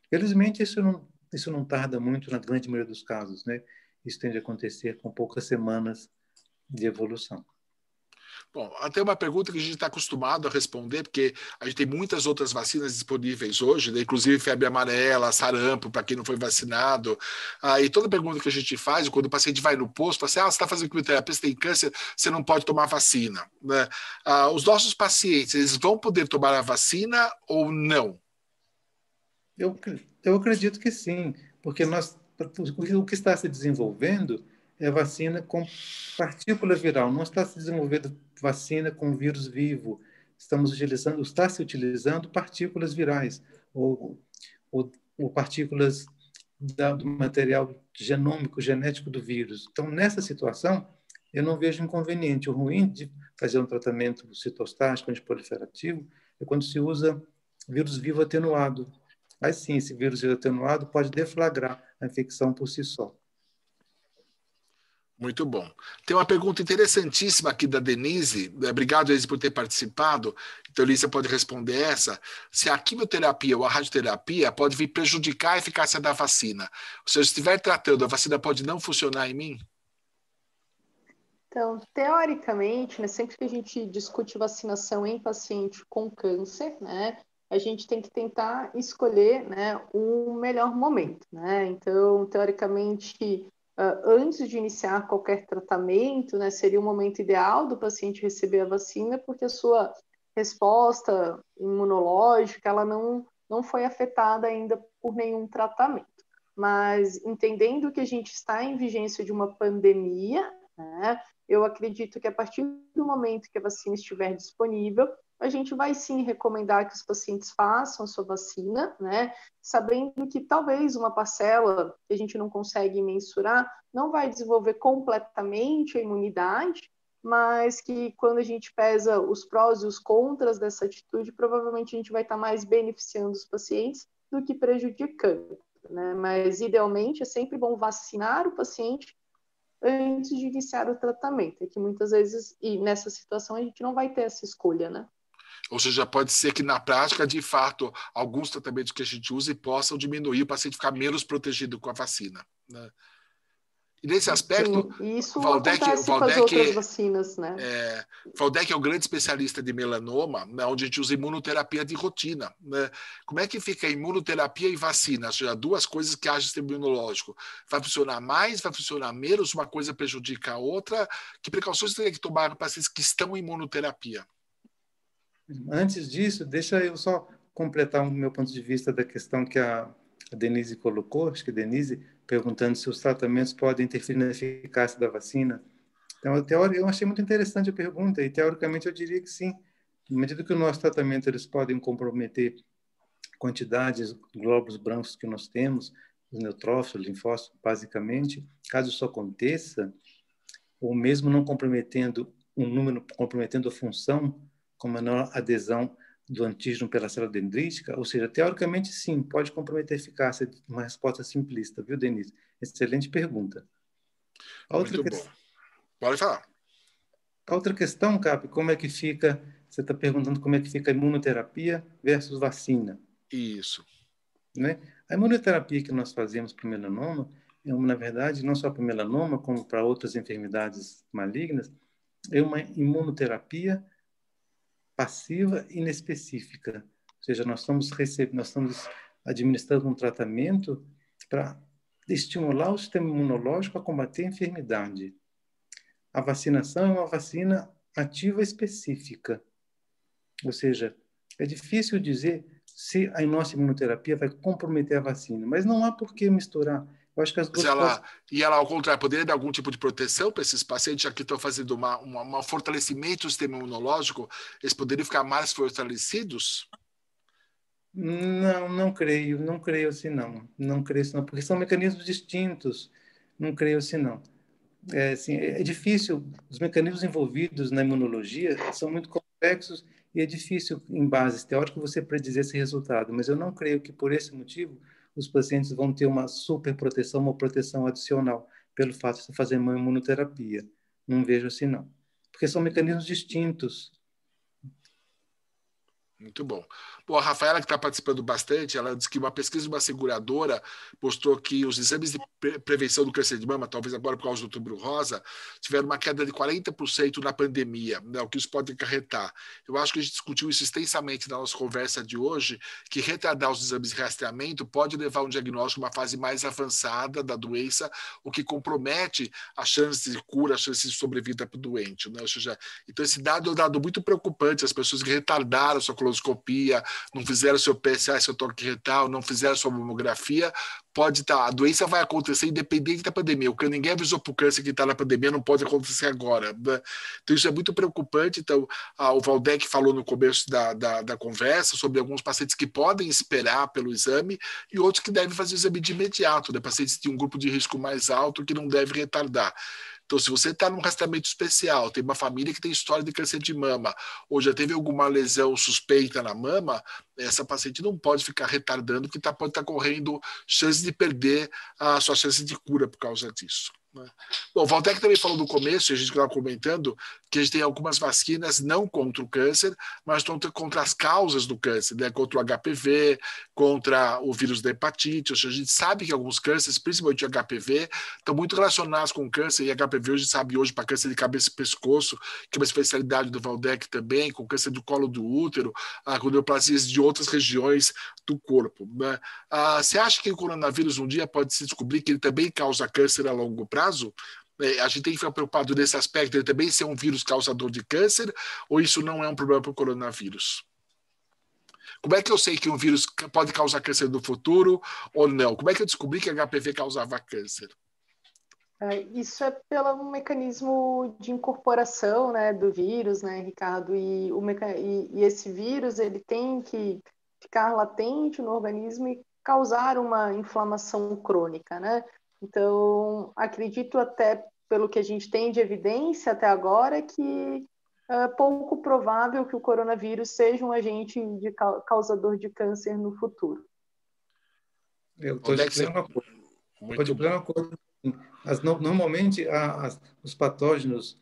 Felizmente, isso não, isso não tarda muito na grande maioria dos casos, né? Isso tende a acontecer com poucas semanas de evolução.
Bom, até uma pergunta que a gente está acostumado a responder, porque a gente tem muitas outras vacinas disponíveis hoje, né? inclusive febre amarela, sarampo, para quem não foi vacinado. Ah, e toda pergunta que a gente faz, quando o paciente vai no posto, fala assim: ah, você está fazendo quimioterapia, você tem câncer, você não pode tomar vacina. Né? Ah, os nossos pacientes, eles vão poder tomar a vacina ou não?
Eu, eu acredito que sim, porque nós, o que está se desenvolvendo é vacina com partícula viral, não está se desenvolvendo vacina com vírus vivo. Estamos utilizando, está se utilizando partículas virais ou, ou, ou partículas da, do material genômico, genético do vírus. Então, nessa situação, eu não vejo inconveniente. O ruim de fazer um tratamento citostático antiproliferativo é quando se usa vírus vivo atenuado. Aí sim, esse vírus vivo atenuado pode deflagrar a infecção por si só.
Muito bom. Tem uma pergunta interessantíssima aqui da Denise. Né? Obrigado, Denise, por ter participado. Então, Lícia pode responder essa. Se a quimioterapia ou a radioterapia pode vir prejudicar a eficácia da vacina. Se eu estiver tratando, a vacina pode não funcionar em mim?
Então, teoricamente, né, sempre que a gente discute vacinação em paciente com câncer, né, a gente tem que tentar escolher né, um melhor momento. Né? Então, teoricamente, uh, antes de iniciar qualquer tratamento, né, seria o momento ideal do paciente receber a vacina, porque a sua resposta imunológica ela não, não foi afetada ainda por nenhum tratamento. Mas entendendo que a gente está em vigência de uma pandemia, né, eu acredito que a partir do momento que a vacina estiver disponível, a gente vai sim recomendar que os pacientes façam a sua vacina, né? Sabendo que talvez uma parcela que a gente não consegue mensurar não vai desenvolver completamente a imunidade, mas que quando a gente pesa os prós e os contras dessa atitude, provavelmente a gente vai estar mais beneficiando os pacientes do que prejudicando. Né? Mas, idealmente, é sempre bom vacinar o paciente antes de iniciar o tratamento, é que muitas vezes, e nessa situação, a gente não vai ter essa escolha, né?
Ou seja, pode ser que na prática, de fato, alguns tratamentos que a gente usa possam diminuir o paciente ficar menos protegido com a vacina. Né? E nesse aspecto,
Sim, isso Valdec, Valdec, vacinas, né?
É, Valdec é um grande especialista de melanoma, né, onde a gente usa imunoterapia de rotina. Né? Como é que fica imunoterapia e vacina? Ou seja, duas coisas que agem sistema imunológico. Vai funcionar mais, vai funcionar menos, uma coisa prejudica a outra. Que precauções tem que tomar para pacientes que estão em imunoterapia?
Antes disso, deixa eu só completar o meu ponto de vista da questão que a Denise colocou, acho que Denise, perguntando se os tratamentos podem interferir na eficácia da vacina. Então, eu achei muito interessante a pergunta e, teoricamente, eu diria que sim. Na medida que o nosso tratamento eles podem comprometer quantidades de glóbulos brancos que nós temos, os neutrófilos, linfócitos, basicamente, caso isso aconteça, ou mesmo não comprometendo um número, comprometendo a função, como a menor adesão do antígeno pela célula dendrítica, ou seja, teoricamente sim, pode comprometer a eficácia, uma resposta simplista, viu, Denise? Excelente pergunta.
A outra Muito que... bom. Pode falar.
A outra questão, Cap, como é que fica, você está perguntando como é que fica a imunoterapia versus vacina.
Isso.
Né? A imunoterapia que nós fazemos para o melanoma é uma, na verdade, não só para o melanoma, como para outras enfermidades malignas, é uma imunoterapia passiva e inespecífica. Ou seja, nós estamos, recebendo, nós estamos administrando um tratamento para estimular o sistema imunológico a combater a enfermidade. A vacinação é uma vacina ativa específica. Ou seja, é difícil dizer se a nossa imunoterapia vai comprometer a vacina, mas não há por que misturar. Eu acho que as duas
ela, coisas... E ela, ao contrário, poderia dar algum tipo de proteção para esses pacientes, já que estão fazendo uma, uma, um fortalecimento do sistema imunológico, eles poderiam ficar mais fortalecidos?
Não, não creio, não creio assim não, não creio assim não, porque são mecanismos distintos, não creio assim não. É, assim, é difícil, os mecanismos envolvidos na imunologia são muito complexos e é difícil, em bases teóricas, você predizer esse resultado, mas eu não creio que por esse motivo os pacientes vão ter uma super proteção, uma proteção adicional, pelo fato de fazer uma imunoterapia. Não vejo assim, não. Porque são mecanismos distintos.
Muito bom. Bom, a Rafaela, que está participando bastante, ela disse que uma pesquisa de uma seguradora mostrou que os exames de prevenção do câncer de mama, talvez agora por causa do outubro rosa, tiveram uma queda de 40% na pandemia, né, o que isso pode acarretar. Eu acho que a gente discutiu isso extensamente na nossa conversa de hoje, que retardar os exames de rastreamento pode levar um diagnóstico a uma fase mais avançada da doença, o que compromete a chance de cura, a chance de sobrevida para o doente. Né? Ou seja, então, esse dado é um dado muito preocupante. As pessoas que retardaram a sua colonoscopia, não fizeram seu PSA, seu toque retal, não fizeram sua mamografia, pode estar, tá, a doença vai acontecer independente da pandemia. O que ninguém avisou para o câncer que está na pandemia não pode acontecer agora. Né? Então isso é muito preocupante. Então a, o Valdec falou no começo da, da, da, conversa sobre alguns pacientes que podem esperar pelo exame e outros que devem fazer o exame de imediato, né? pacientes de um grupo de risco mais alto que não deve retardar. Então, se você está num rastreamento especial, tem uma família que tem história de câncer de mama, ou já teve alguma lesão suspeita na mama, essa paciente não pode ficar retardando, porque tá, pode estar tá correndo chance de perder a sua chance de cura por causa disso. Né? Bom, o Valtec também falou no começo, a gente estava comentando, que a gente tem algumas vacinas não contra o câncer, mas contra as causas do câncer, né? contra o HPV, contra o vírus da hepatite. Ou seja, a gente sabe que alguns cânceres, principalmente o HPV, estão muito relacionados com o câncer, e HPV a gente sabe hoje para câncer de cabeça e pescoço, que é uma especialidade do Valdec também, com câncer do colo do útero, com neoplasias de outras regiões do corpo. Né? Ah, você acha que o coronavírus um dia pode se descobrir que ele também causa câncer a longo prazo? é, a gente tem que ficar preocupado nesse aspecto de também ser um vírus causador de câncer, ou isso não é um problema para o coronavírus? Como é que eu sei que um vírus pode causar câncer no futuro ou não? Como é que eu descobri que HPV causava câncer?
É, isso é pelo mecanismo de incorporação né, do vírus, né, Ricardo? E, o meca... e, e esse vírus ele tem que ficar latente no organismo e causar uma inflamação crônica, né? Então, acredito até pelo que a gente tem de evidência até agora, que é pouco provável que o coronavírus seja um agente de causador de câncer no futuro.
Eu estou de pleno acordo. Estou de pleno acordo. As, normalmente, as, os patógenos,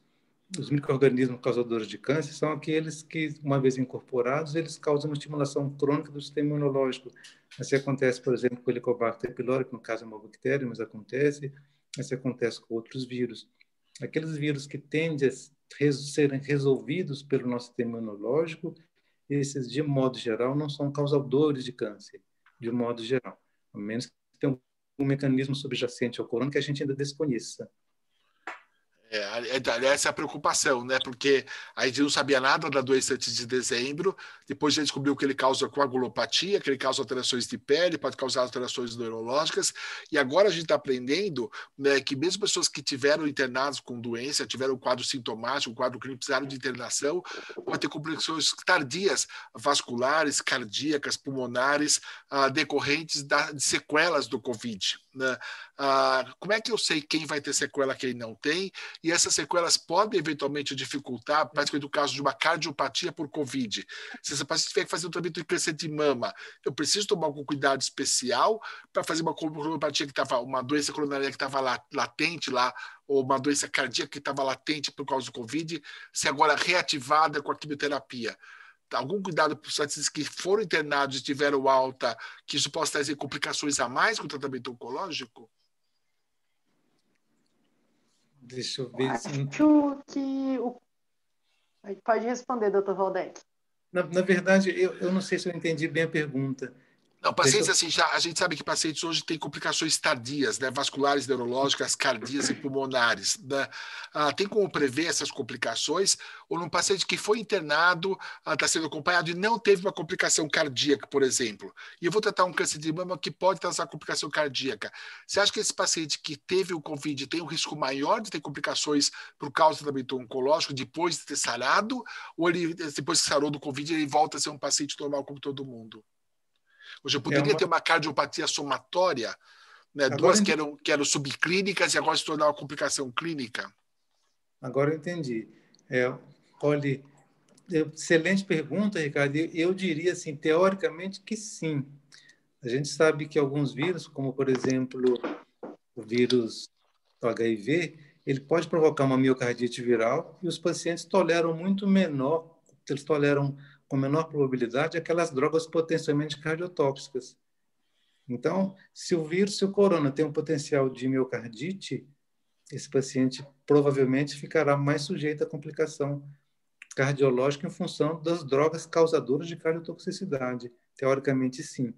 os micro-organismos causadores de câncer, são aqueles que, uma vez incorporados, eles causam uma estimulação crônica do sistema imunológico. Assim acontece, por exemplo, com o Helicobacter pylori, que no caso é uma bactéria, mas acontece. Assim acontece com outros vírus. Aqueles vírus que tendem a serem resolvidos pelo nosso sistema imunológico, esses, de modo geral, não são causadores de câncer, de modo geral. A menos que tenha um mecanismo subjacente ao corona que a gente ainda desconheça.
É, essa é a preocupação, né? Porque a gente não sabia nada da doença antes de dezembro, depois a gente descobriu que ele causa coagulopatia, que ele causa alterações de pele, pode causar alterações neurológicas, e agora a gente está aprendendo né, que mesmo pessoas que tiveram internados com doença, tiveram quadro sintomático, um quadro clínico, precisaram de internação, pode ter complicações tardias, vasculares, cardíacas, pulmonares, ah, decorrentes da, de sequelas do Covid. Né? Ah, como é que eu sei quem vai ter sequela, quem não tem? E essas sequelas podem eventualmente dificultar, praticamente no caso de uma cardiopatia por Covid. Se essa paciente tiver que fazer um tratamento de câncer de mama, eu preciso tomar algum cuidado especial para fazer uma cardiopatia que estava, uma doença coronária que estava latente lá, ou uma doença cardíaca que estava latente por causa do Covid, se agora reativada com a quimioterapia algum cuidado para os pacientes que foram internados e tiveram alta, que isso possa trazer complicações a mais com o tratamento oncológico?
Deixa eu ver.
Acho que o... Pode responder, doutor Valdec.
Na, na verdade, eu, eu não sei se eu entendi bem a pergunta.
Não, pacientes assim, já, a gente sabe que pacientes hoje têm complicações tardias, né, vasculares, neurológicas, cardíacas e pulmonares. Né? Ah, tem como prever essas complicações? Ou num paciente que foi internado, está ah, sendo acompanhado e não teve uma complicação cardíaca, por exemplo, e eu vou tratar um câncer de mama que pode trazer complicação cardíaca. Você acha que esse paciente que teve o Covid tem um risco maior de ter complicações por causa do tratamento oncológico depois de ter sarado? Ou ele, depois que sarou do Covid, ele volta a ser um paciente normal como todo mundo? Hoje eu poderia é uma... ter uma cardiopatia somatória, né? duas que eram, que eram subclínicas e agora se tornar uma complicação clínica.
Agora eu entendi. É, olha, excelente pergunta, Ricardo. Eu diria assim, teoricamente que sim. A gente sabe que alguns vírus, como por exemplo o vírus do HIV, ele pode provocar uma miocardite viral e os pacientes toleram muito menor, eles toleram com menor probabilidade aquelas drogas potencialmente cardiotóxicas. Então, se o vírus, se o corona tem um potencial de miocardite, esse paciente provavelmente ficará mais sujeito à complicação cardiológica em função das drogas causadoras de cardiotoxicidade. Teoricamente, sim.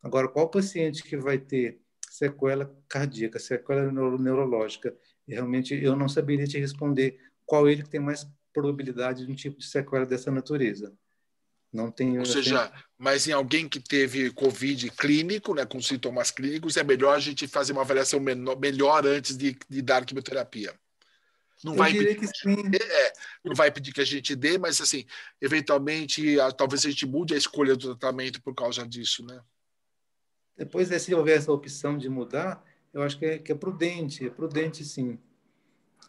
Agora, qual paciente que vai ter sequela cardíaca, sequela neurológica? Realmente eu não saberia te responder qual ele tem mais probabilidade de um tipo de sequela dessa natureza. Não tem.
Ou seja, mas em alguém que teve Covid clínico, né, com sintomas clínicos, é melhor a gente fazer uma avaliação menor, melhor antes de, de dar quimioterapia. Não vai, pedir que que é, não vai pedir que a gente dê, mas assim, eventualmente, a, talvez a gente mude a escolha do tratamento por causa disso, né?
Depois, se houver essa opção de mudar, eu acho que é, que é prudente, é prudente sim.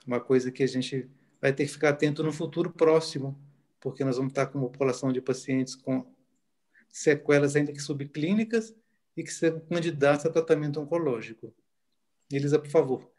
Uma coisa que a gente vai ter que ficar atento no futuro próximo porque nós vamos estar com uma população de pacientes com sequelas ainda que subclínicas e que são candidatos a tratamento oncológico. Elisa, por favor.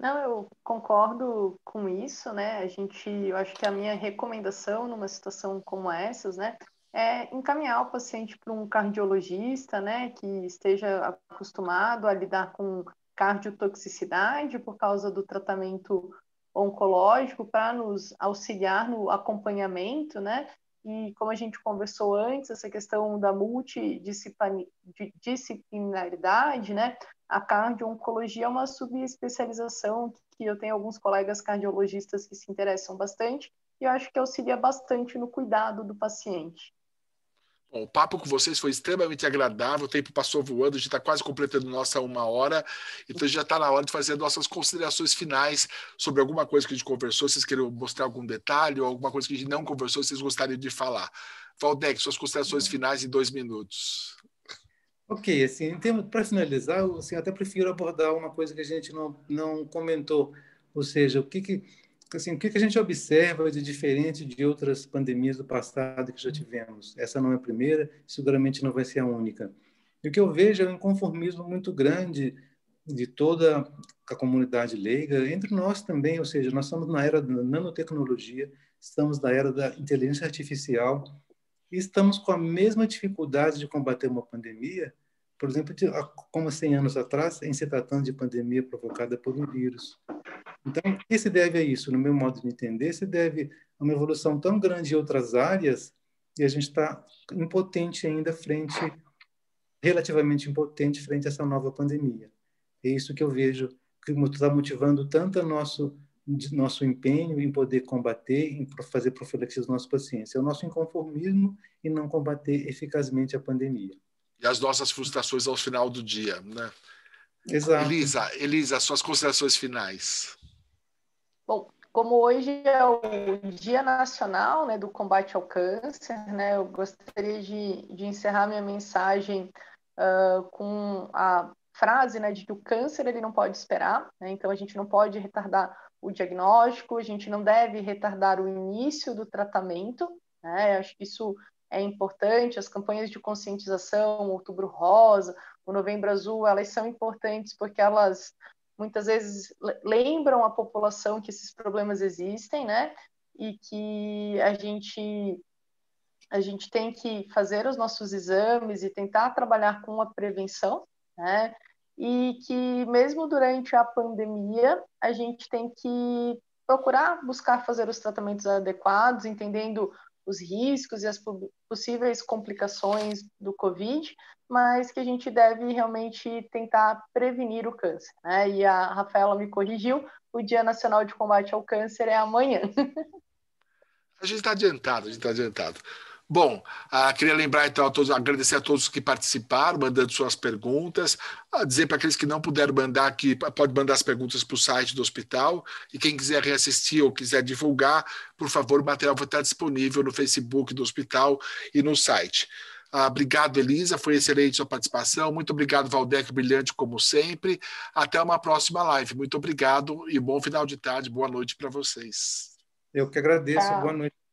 Não, eu concordo com isso, né? A gente, eu acho que a minha recomendação numa situação como essas, né, é encaminhar o paciente para um cardiologista, né, que esteja acostumado a lidar com cardiotoxicidade por causa do tratamento oncológico para nos auxiliar no acompanhamento, né? E como a gente conversou antes, essa questão da multidisciplinaridade, né? A cardio-oncologia é uma subespecialização que eu tenho alguns colegas cardiologistas que se interessam bastante e eu acho que auxilia bastante no cuidado do paciente.
Bom, o papo com vocês foi extremamente agradável, o tempo passou voando, a gente está quase completando nossa uma hora, então já está na hora de fazer nossas considerações finais sobre alguma coisa que a gente conversou, vocês querem mostrar algum detalhe ou alguma coisa que a gente não conversou, vocês gostariam de falar. Valdec, suas considerações finais em dois minutos.
Ok, assim, para finalizar, assim, até prefiro abordar uma coisa que a gente não, não comentou, ou seja, o que, que assim, o que, a gente observa de diferente de outras pandemias do passado que já tivemos? Essa não é a primeira, seguramente não vai ser a única. E o que eu vejo é um inconformismo muito grande de toda a comunidade leiga, entre nós também, ou seja, nós estamos na era da nanotecnologia, estamos na era da inteligência artificial e estamos com a mesma dificuldade de combater uma pandemia, por exemplo, de, como 100 anos atrás, em se tratando de pandemia provocada por um vírus. Então, o que se deve a isso? No meu modo de entender, se deve a uma evolução tão grande em outras áreas e a gente está impotente ainda frente relativamente impotente frente a essa nova pandemia. É isso que eu vejo que está motivando tanto nosso nosso empenho em poder combater, em fazer profilaxia dos nossos pacientes. É o nosso inconformismo em não combater eficazmente a pandemia.
E as nossas frustrações ao final do dia, né?
Exato.
Elisa, Elisa, suas considerações finais.
Bom, como hoje é o Dia Nacional né, do Combate ao Câncer, né, eu gostaria de, de encerrar minha mensagem uh, com a frase né, de que o câncer ele não pode esperar, né, então a gente não pode retardar o diagnóstico, a gente não deve retardar o início do tratamento, né, acho que isso é importante, as campanhas de conscientização, Outubro Rosa, o Novembro Azul, elas são importantes porque elas muitas vezes lembram a população que esses problemas existem, né, e que a gente a gente tem que fazer os nossos exames e tentar trabalhar com a prevenção, né? E que mesmo durante a pandemia, a gente tem que procurar buscar fazer os tratamentos adequados, entendendo os riscos e as possíveis complicações do Covid, mas que a gente deve realmente tentar prevenir o câncer. Né? E a Rafaela me corrigiu, o Dia Nacional de Combate ao Câncer é amanhã.
A gente está adiantado, a gente está adiantado. Bom, ah, queria lembrar então a todos, agradecer a todos que participaram, mandando suas perguntas, ah, dizer para aqueles que não puderam mandar que pode mandar as perguntas para o site do hospital e quem quiser reassistir ou quiser divulgar, por favor, o material vai estar disponível no Facebook do hospital e no site. Ah, obrigado, Elisa, foi excelente sua participação. Muito obrigado, Valdec, brilhante como sempre. Até uma próxima live. Muito obrigado e bom final de tarde, boa noite para vocês.
Eu que agradeço. Boa noite.